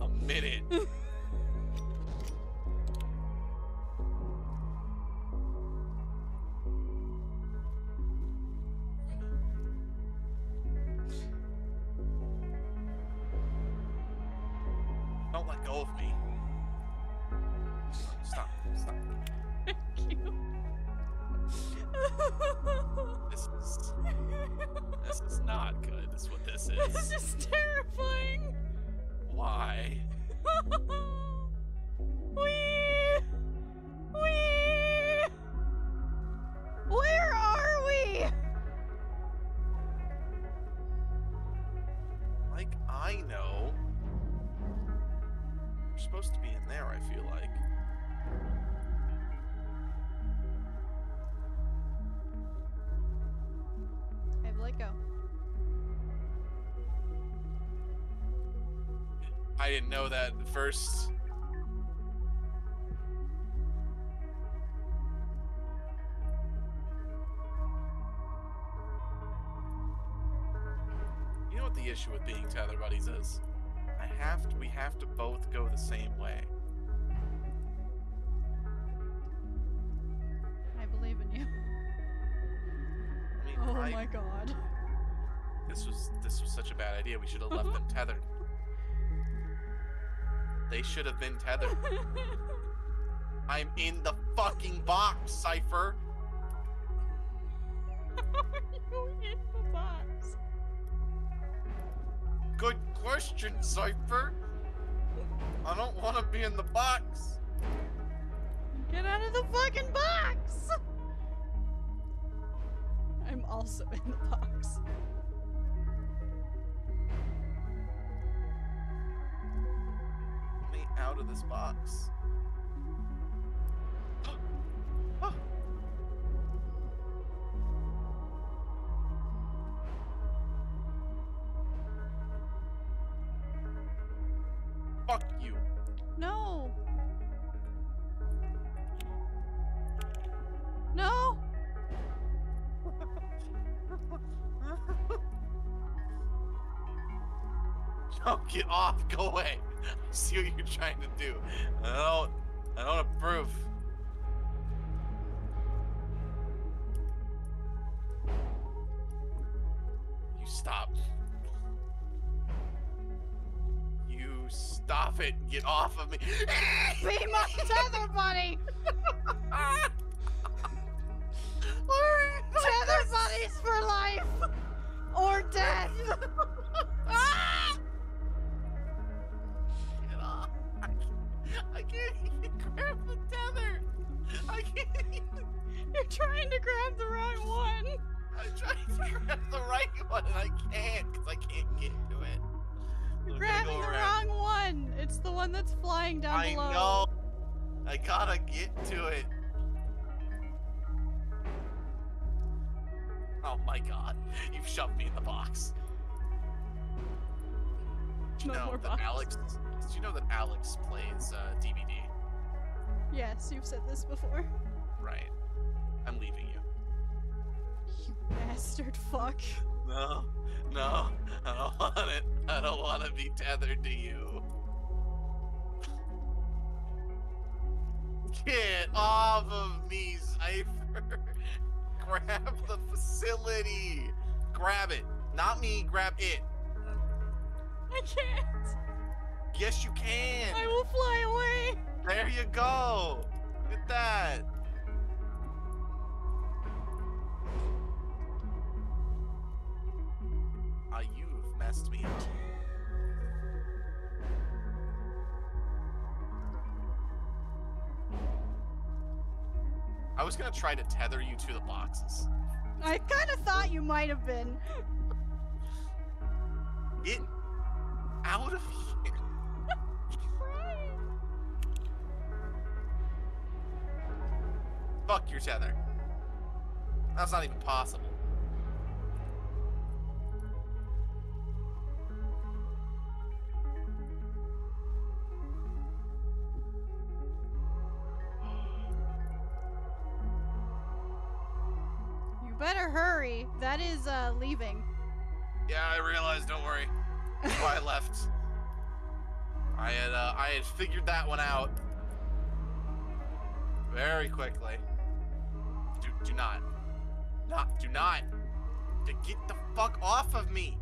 a minute. I'm in the fucking box, Cipher. How are you in the box? Good question, Cipher. I don't want to be in the box. Get out of the fucking box! I'm also in the box. Out of this box. Fuck you. No! No! No, get off. Go away. I see what you're trying to do. I don't. I don't approve. You stop. You stop it. Get off of me. Be my tether buddy! Tether buddies for life! Or death! Trying to grab the wrong one! I'm trying to grab the right one and I can't because I can't get to it. You're I'm grabbing go the around. wrong one! It's the one that's flying down I below. know. I gotta get to it. Oh my god. You've shoved me in the box. Did you No know more that box. Alex did you know that Alex plays uh, DVD? Yes, you've said this before. Right. I'm leaving you. You bastard fuck. No, no, I don't want it. I don't want to be tethered to you. Get off of me, Cipher. grab the facility. Grab it. Not me, grab it. I can't. Yes, you can. I will fly away. There you go. Look at that. Messed me up. I was gonna try to tether you to the boxes. I kind of thought you might have been. Get out of here. Fuck your tether. That's not even possible. Uh leaving. Yeah, I realized. Don't worry. Why I left. I had uh, I had figured that one out very quickly. Do do not, not do not. To get the fuck off of me.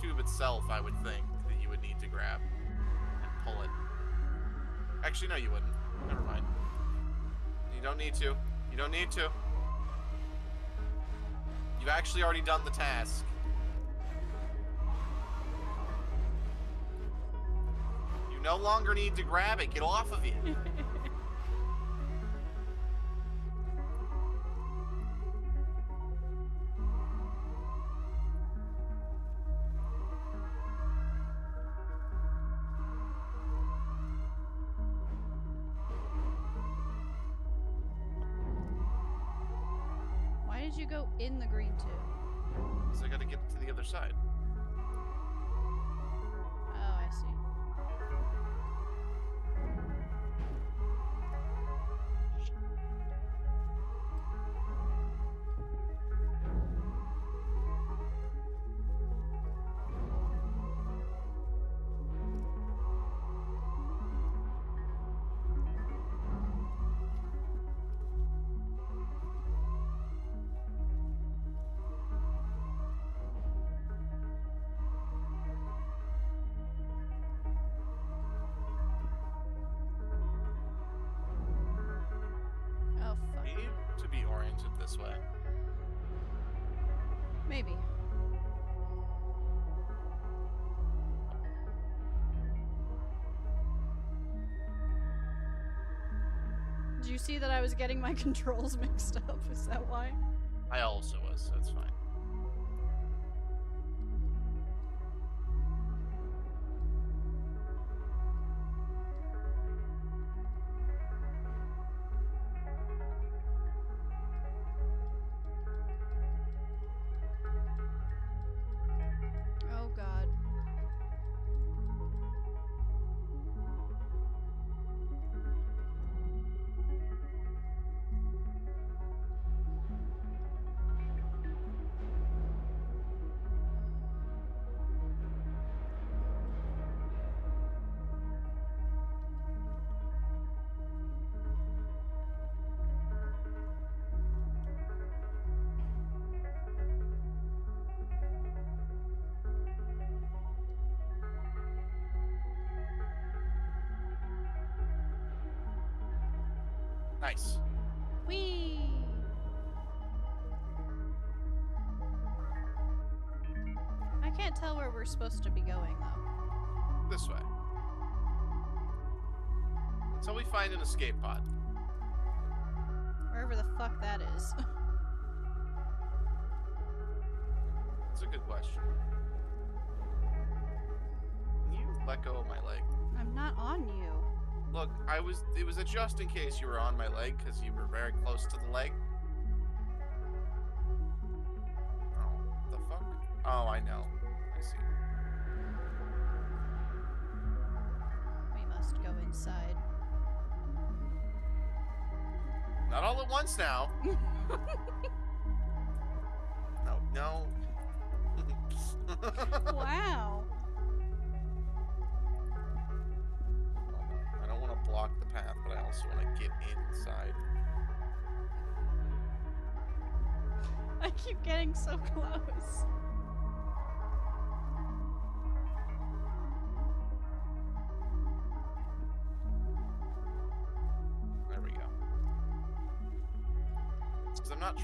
Tube itself, I would think that you would need to grab and pull it. Actually, no, you wouldn't. Never mind. You don't need to. You don't need to. You've actually already done the task. You no longer need to grab it. Get off of it. see that I was getting my controls mixed up? Is that why? I also was, so it's fine. Nice. Whee! I can't tell where we're supposed to be going though. This way. Until we find an escape pod. Wherever the fuck that is. That's a good question. Can you let go of my leg? I'm not on you. Look, I was. It was a just in case you were on my leg because you were very close to the leg.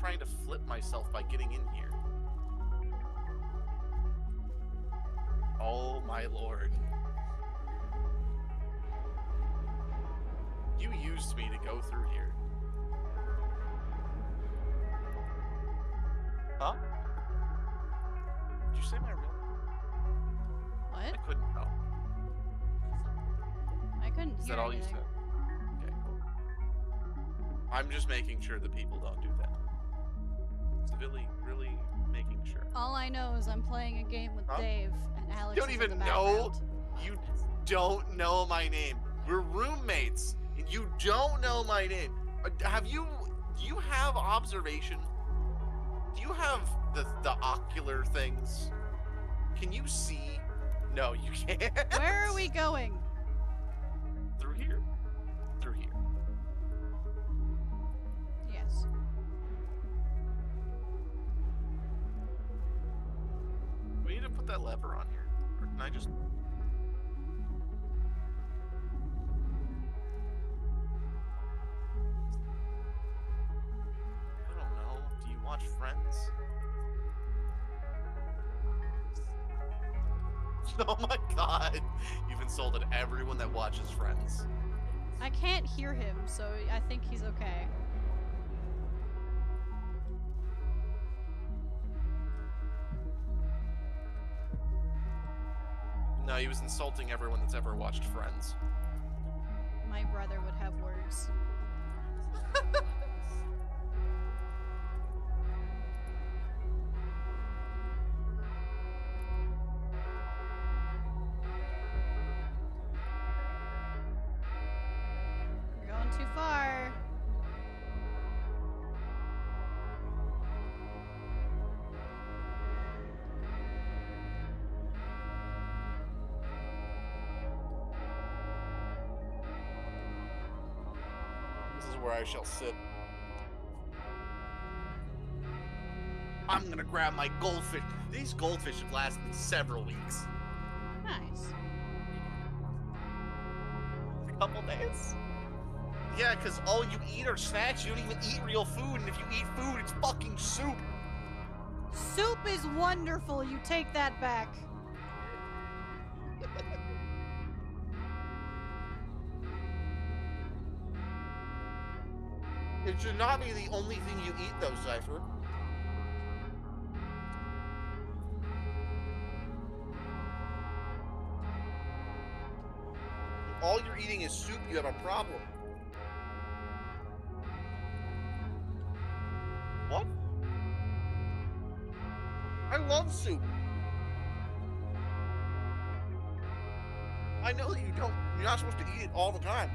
Trying to flip myself by getting in here. Oh my lord. You used me to go through here. Huh? Did you say my real name? What? I couldn't tell. I couldn't Is that all you anything. said? Okay, cool. I'm just making sure that people don't do that. It's really, really making sure. All I know is I'm playing a game with Huh? Dave and Alex. don't even the know? You don't know my name. We're roommates, and you don't know my name. Uh, Have you? Do you have observation? Do you have the the ocular things? Can you see? No, you can't. Where are we going? Insulting everyone that's ever watched Friends. My brother would have words. You're going too far. Where I shall sit. I'm gonna grab my goldfish. These goldfish have lasted several weeks. Nice. A couple days? Yeah, because all you eat are snacks. You don't even eat real food, and if you eat food, it's fucking soup. Soup is wonderful. You take that back. Should not be the only thing you eat, though, Cipher. If all you're eating is soup, you have a problem. What? I love soup. I know that you don't. You're not supposed to eat it all the time.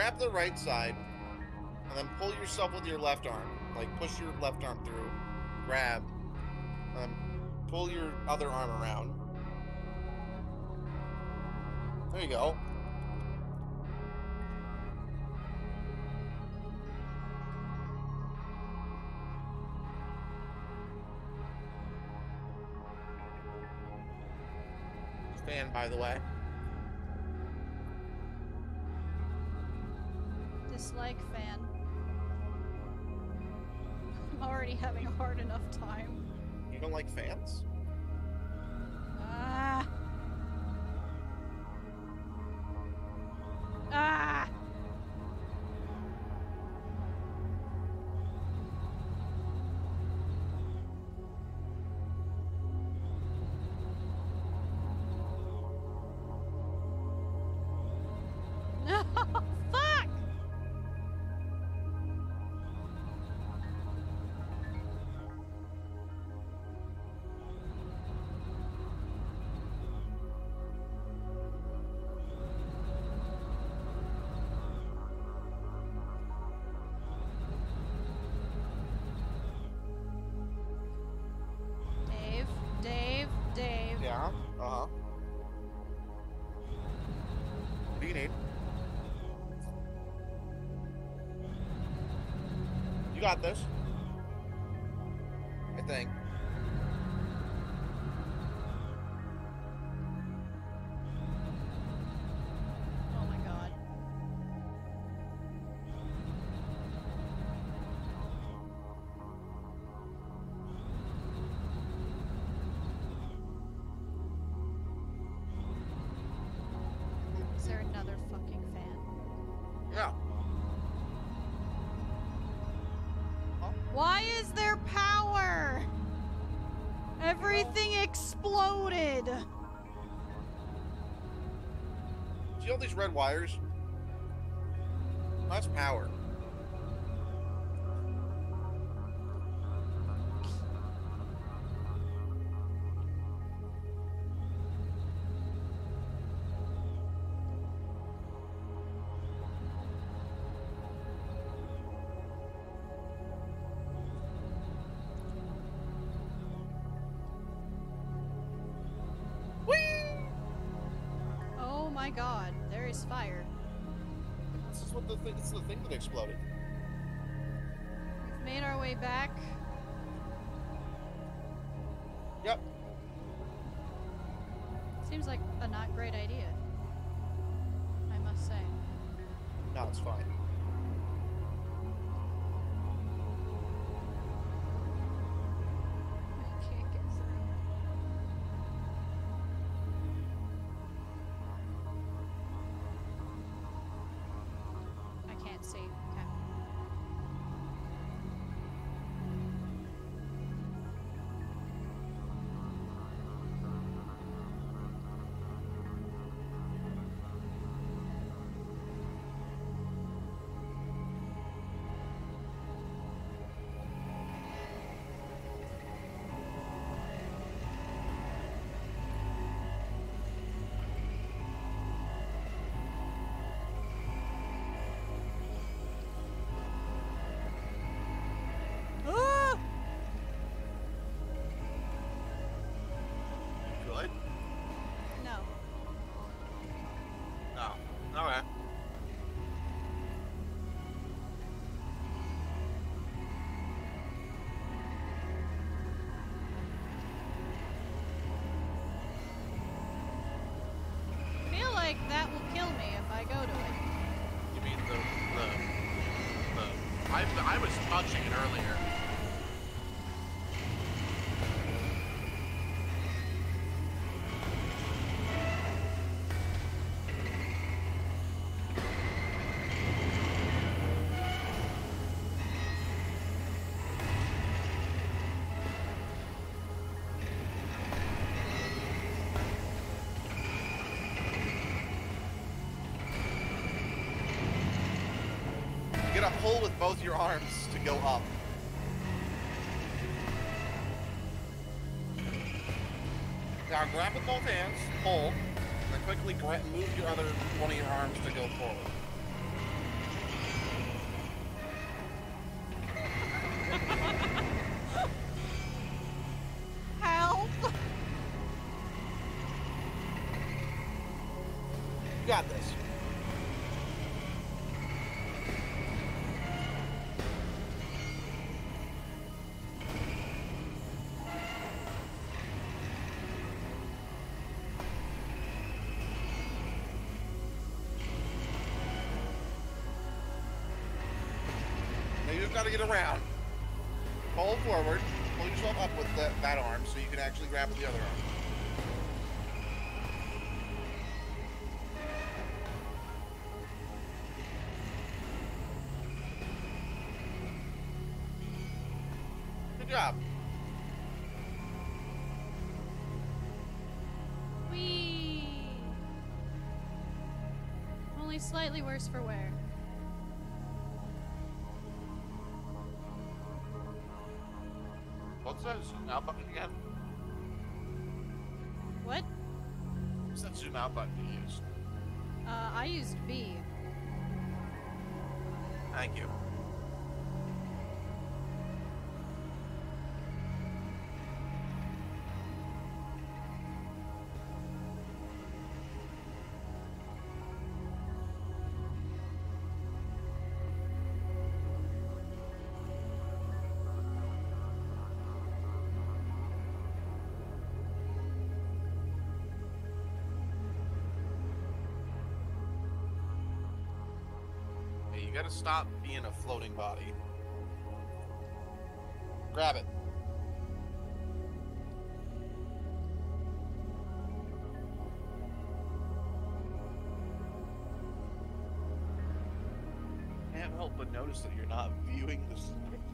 grab the right side, and then pull yourself with your left arm. Like push your left arm through, grab, and pull your other arm around. There you go. Fan, by the way. You got this. I think. wires. this fire. This is what the, it's the thing that exploded. We've made our way back. See. You're gonna pull with both your arms to go up. Now grab with both hands, pull, and then quickly move your other one of your arms to go forward. Around. Pull forward. Pull yourself up with the, that arm so you can actually grab with the other arm. Good job. Whee! Only slightly worse for wear. Zoom out button again? What? What's that zoom out button you used? Uh, I used B. Thank you. You gotta stop being a floating body. Grab it. Can't help but notice that you're not viewing the script.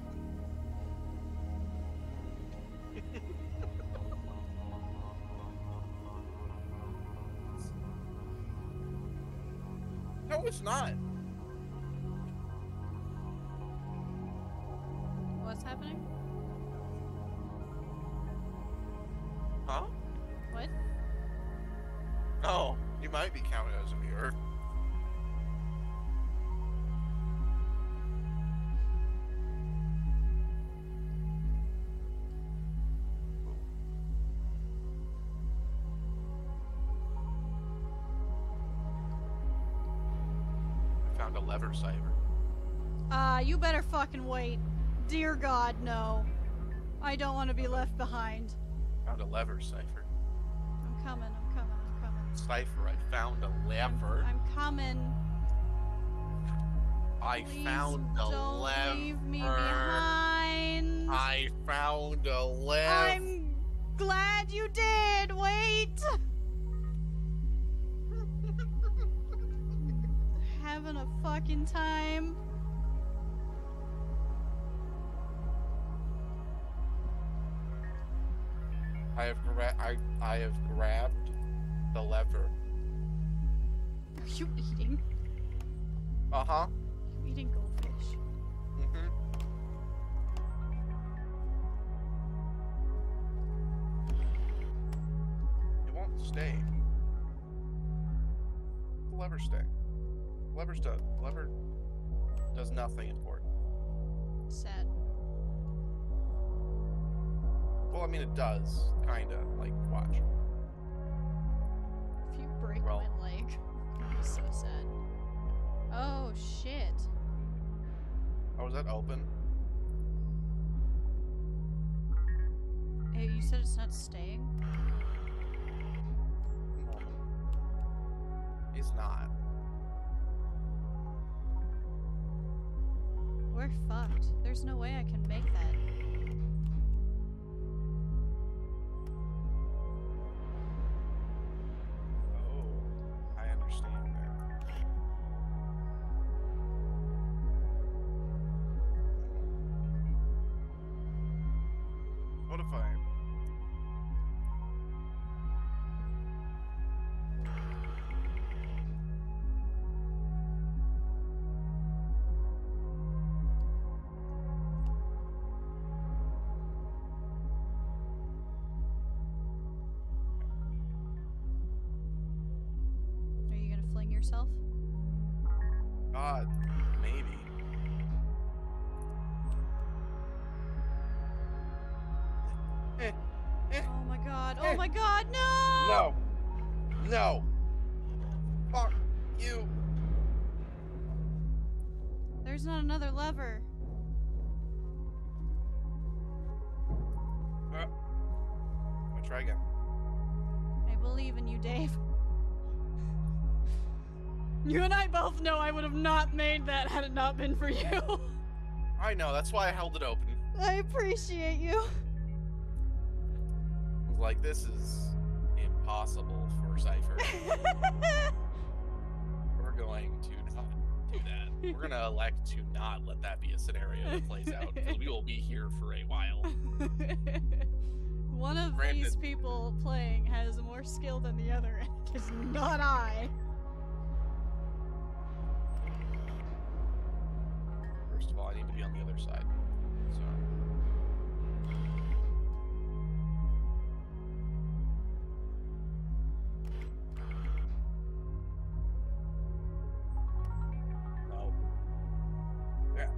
no, it's not. I found a lever cipher. Uh, you better fucking wait. Dear God, no. I don't want to be left behind. Found a lever cipher. I'm coming, I'm coming, I'm coming. Cipher. I found a I'm- lever. I'm, coming. I Please found a don't lever. leave me behind. I found a lever. I'm glad you did. Wait. Having a fucking time. I have gra- I I have grabbed the lever. Are you eating? Uh huh. You eating goldfish? Mm-hmm. It won't stay. The lever stay. Lever's do- lever does nothing important. Sad. Well, I mean it does, kinda. Like, watch. If you break Well- my leg, I'm so sad. Oh shit. Oh, is that open? Hey, you said it's not staying? No. It's not. We're fucked. There's no way I can make that. That had it not been for you. I know. That's why I held it open. I appreciate you. Like, this is impossible for Cipher. We're going to not do that. We're gonna elect to not let that be a scenario that plays out because we will be here for a while. One of Granted. these people playing has more skill than the other, and it is not I. be on the other side. So. No. Yeah.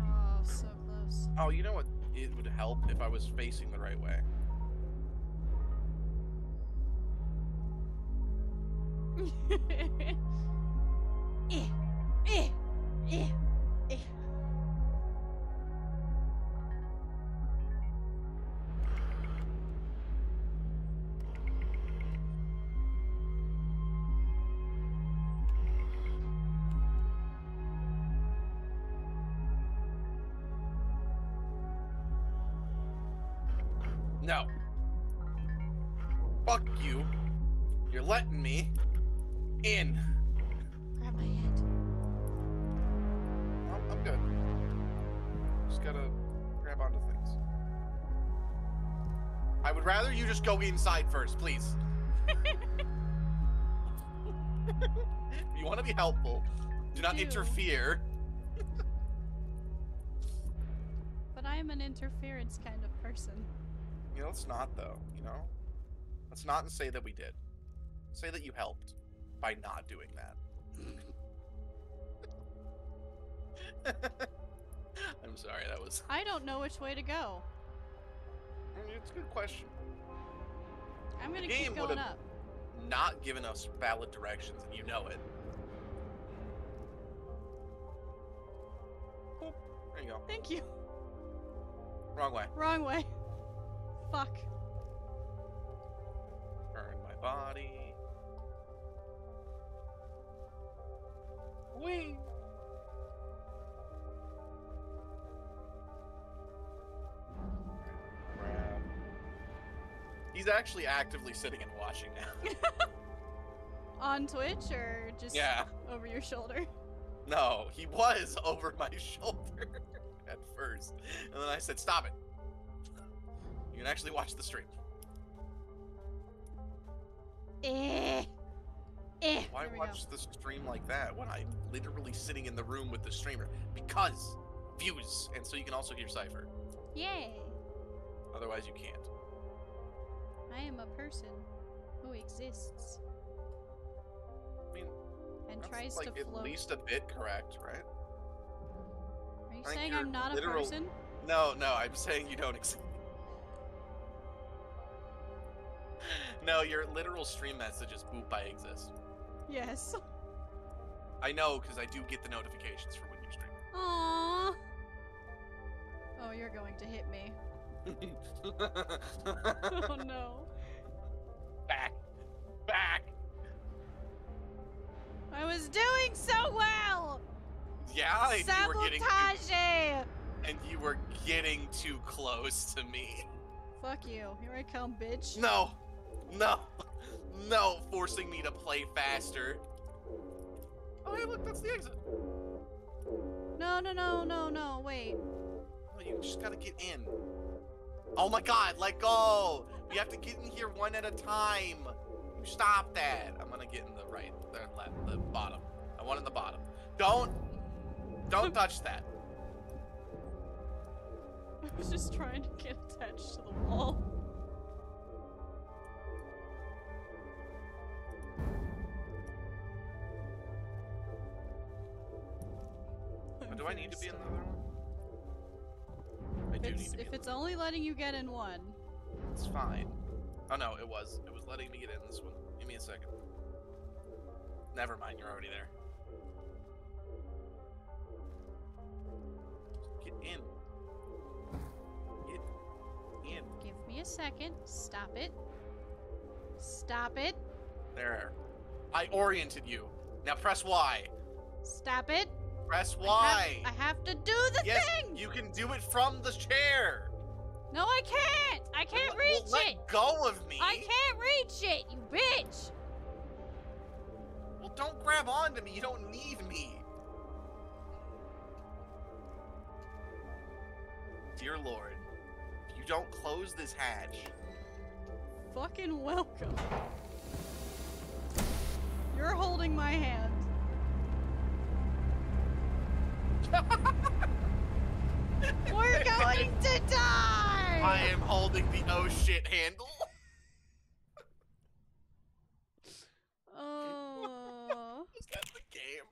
Oh, so close. Oh, you know what? It would help if I was facing the right way. go inside first, please. you want to be helpful, do not do. interfere. But I am an interference kind of person. You know, it's not though. You know, let's not say that we did. Say that you helped by not doing that. I'm sorry. That was. I don't know which way to go. I mean, it's a good question. I'm gonna game keep going up. Not given us valid directions, and you know it. Boop. There you go. Thank you. Wrong way. Wrong way. Fuck. Burn my body. Wee. He's actually actively sitting and watching now. On Twitch or just yeah. over your shoulder? No, he was over my shoulder at first. And then I said, stop it. You can actually watch the stream. Eh. Eh. Why watch the stream like that when I'm literally sitting in the room with the streamer? Because views, and so you can also hear Cipher. Yay. Otherwise, you can't. I am a person who exists I mean, and that's tries like to at float. least a bit correct, right? Are you I saying I'm not a literal- person? No, no, I'm saying you don't exist. no, your literal stream message is boop I exist. Yes. I know because I do get the notifications for when you stream. Aww. Oh, you're going to hit me. Oh no. Back, back. I was doing so well! Yeah, and you were getting too, Sabotage! and you were getting too close to me. Fuck you. Here I come, bitch. No, no, no, forcing me to play faster. Oh, hey, look, that's the exit. No, no, no, no, no, wait. Well, you just gotta get in. Oh my god, let go! We have to get in here one at a time. Stop that. I'm gonna get in the right, the left, the bottom. I want in the bottom. Don't, don't touch that. I was just trying to get attached to the wall. Do I need to be in the other one? I do If need it's, to if it's only letting you get in one, It's fine. Oh no, it was. It was letting me get in this one. Give me a second. Never mind, you're already there. Get in. Get in. give me a second. Stop it. Stop it. There. I oriented you. Now press Y. Stop it. Press I Y. have, I have to do the yes, thing. you can do it from the chair. No, I can't. I can't Well, reach let it. go of me. I can't reach it, you bitch. Well, don't grab onto me. You don't need me. Dear Lord, if you don't close this hatch, Fucking welcome. You're holding my hand. We're going to die. I am holding the oh shit handle. Oh. Is that the game?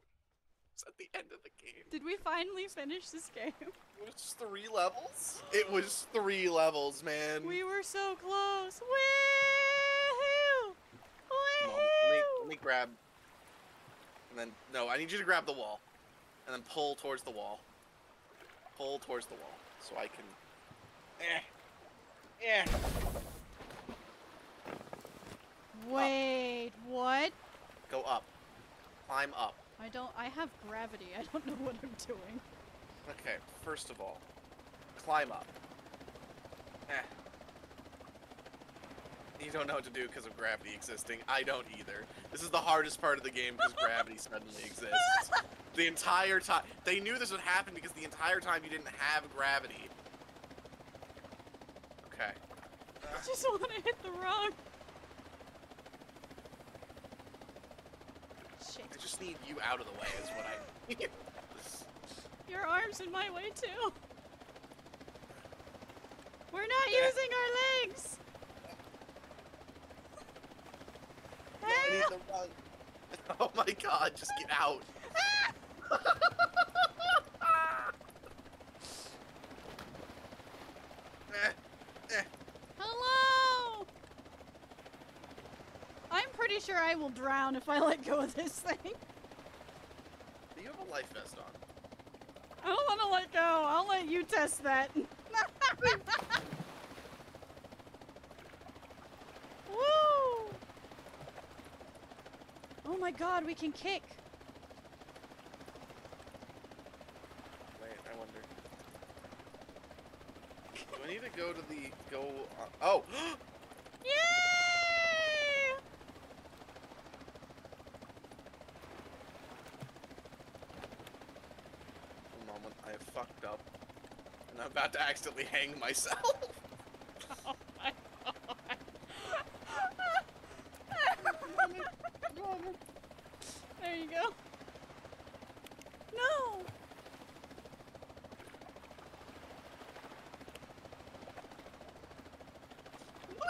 Is that the end of the game? Did we finally finish this game? It was three levels? It was three levels, man. We were so close. Woohoo! Come on, let, let me grab. And then, no, I need you to grab the wall. And then pull towards the wall. Pull towards the wall. So I can. Eh. Eh. Wait, what? Go up. Climb up. I don't. I have gravity. I don't know what I'm doing. Okay, first of all, climb up. Eh. You don't know what to do because of gravity existing. I don't either. This is the hardest part of the game because gravity suddenly exists. The entire time. They knew this would happen because the entire time you didn't have gravity. Okay. I just want to hit the rug. Shit. I just need you out of the way, is what I need. Your arm's in my way too. We're not Yeah. using our legs. No, I need the run. Oh my god, just get out. Hello. I'm pretty sure I will drown if I let go of this thing. Do you have a life vest on? I don't want to let go. I'll let you test that. Woo! Oh my god, we can kick. Wait, I wonder. Do I need to go to the go? On, oh, Yay! a moment. I have fucked up, and I'm about to accidentally hang myself. Oh my god. there you go. No!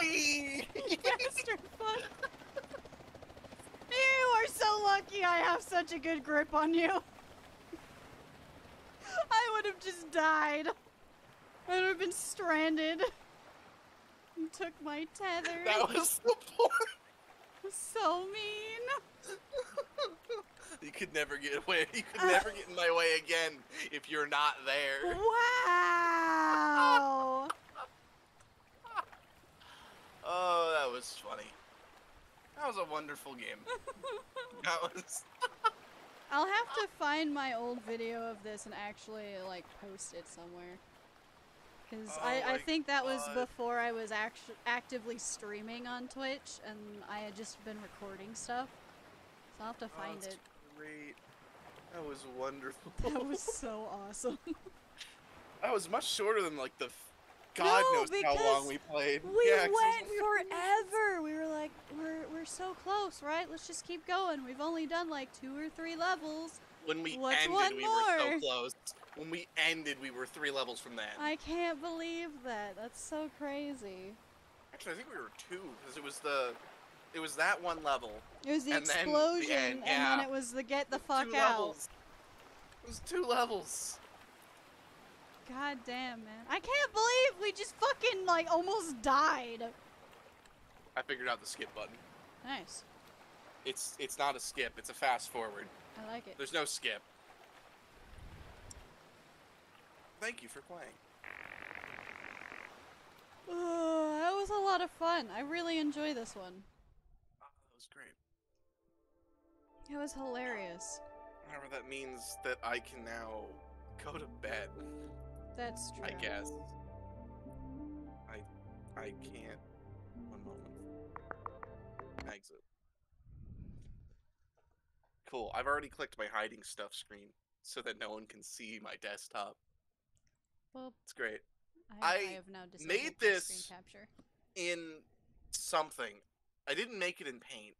Whee! Bastard fuck. You are so lucky I have such a good grip on you. I would have just died. I would have been stranded. You took my tether. that was the point. so mean. You could never get away. You could never get in my way again if you're not there. Wow. Oh, that was funny. That was a wonderful game. That was. To find my old video of this and actually like post it somewhere. Cause Oh I, I think that was before I was actu- actively streaming on Twitch and I had just been recording stuff. So I'll have to Oh, find that's it. Great. That was wonderful. That was so awesome. That was much shorter than like the. God No, knows how long because we played. We Yeah, 'cause it was went forever. We were like, we're we're so close, right? Let's just keep going. We've only done like two or three levels. When we What's ended, one we were so close. When we ended, we were three levels from that. I can't believe that. That's so crazy. Actually, I think we were two because it was the, it was that one level. It was the And then the explosion, end, and then it was the get the Two fuck out. levels. It was two levels. God damn, man. I can't believe we just fucking, like, almost died. I figured out the skip button. Nice. It's it's not a skip. It's a fast forward. I like it. There's no skip. Thank you for playing. Uh, that was a lot of fun. I really enjoy this one. Oh, that was great. It was hilarious. However, that means that I can now go to bed. That's true. I guess. I I can't. One moment. Exit. Cool. I've already clicked my hiding stuff screen so that no one can see my desktop. Well, It's great. I, I I have now made this- screen capture. In something. I didn't make it in paint.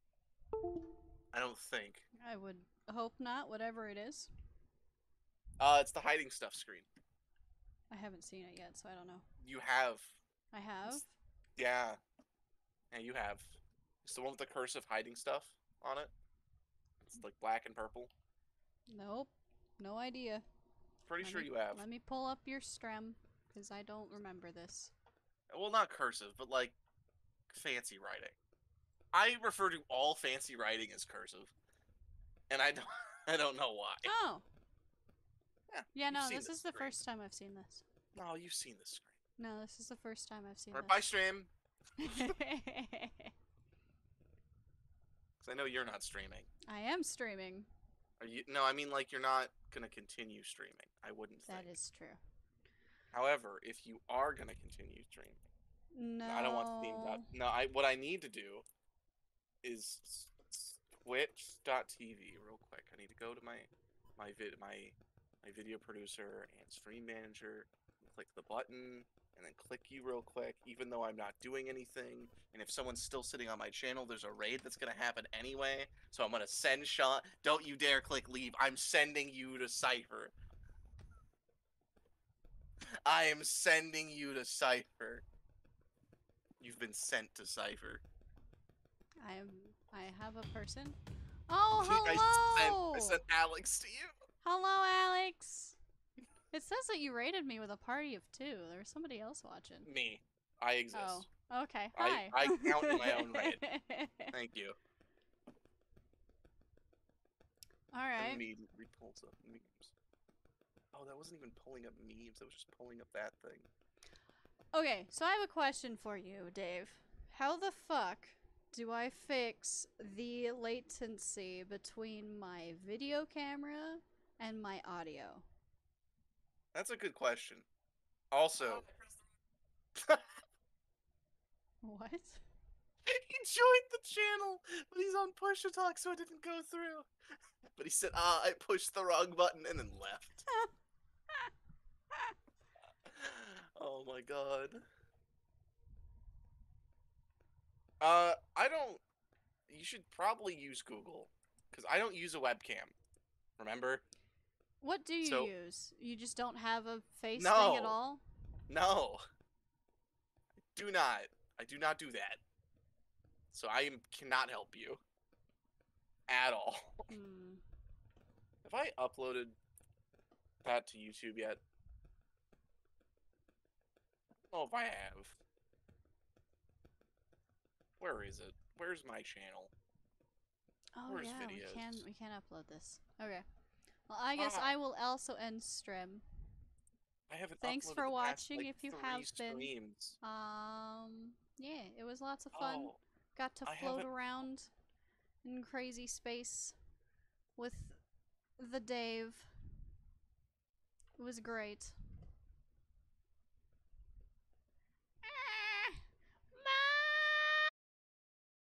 I don't think. I would hope not, whatever it is. Uh it's the hiding stuff screen. I haven't seen it yet, so I don't know. You have. I have? Yeah. Yeah, you have. It's the one with the cursive hiding stuff on it. It's like black and purple. Nope. No idea. Pretty Let sure me- you have. Let me pull up your strem, because I don't remember this. Well, not cursive, but like fancy writing. I refer to all fancy writing as cursive, and I don't. I don't know why. Oh! Yeah, Yeah, no, this this is the first time I've seen this. No, you've seen this screen. No, this is the first time I've seen Alright, bye, stream. Because I know you're not streaming. I am streaming. Are you? No, I mean like you're not gonna continue streaming. I wouldn't think. That is true. However, if you are gonna continue streaming, No. I don't want Steam. Dot, no, I what I need to do is Twitch.tv real quick. I need to go to my my vid my my video producer and stream manager. Click the button and then click you real quick, even though I'm not doing anything. And if someone's still sitting on my channel, there's a raid that's gonna happen anyway. So I'm gonna send Sean. Don't you dare click leave. I'm sending you to Cipher. I am sending you to Cipher. You've been sent to Cipher. I am. I have a person. Oh, I hello! sent, I sent Alex to you. Hello, Alex. It says that you rated me with a party of two. There was somebody else watching. Me. I exist. Oh, okay. I- Hi. I count in my own raid. Thank you. All right. Me repulls up memes. Oh, that wasn't even pulling up memes. That was just pulling up that thing. Okay, so I have a question for you, Dave. How the fuck do I fix the latency between my video camera and my audio? That's a good question. Also, What? he joined the channel, but he's on push to talk, so it didn't go through. But he said, "Ah, I pushed the wrong button," and then left. oh my god. Uh, I don't. You should probably use Google because I don't use a webcam. Remember? What do you So- use? You just don't have a face thing at all? No. Do not. I do not do that. So I am, cannot help you at all. Hmm. Have I uploaded that to YouTube yet? Oh, if I have. Where is it? Where's my channel? Oh Where's yeah, we can videos? we can upload this. Okay. Well, I guess Ah. I will also end stream. I haven't. Thanks for the past, watching, like, if you have been. streams. Um, yeah, it was lots of fun. Oh, Got to float around in crazy space with the Dave. It was great.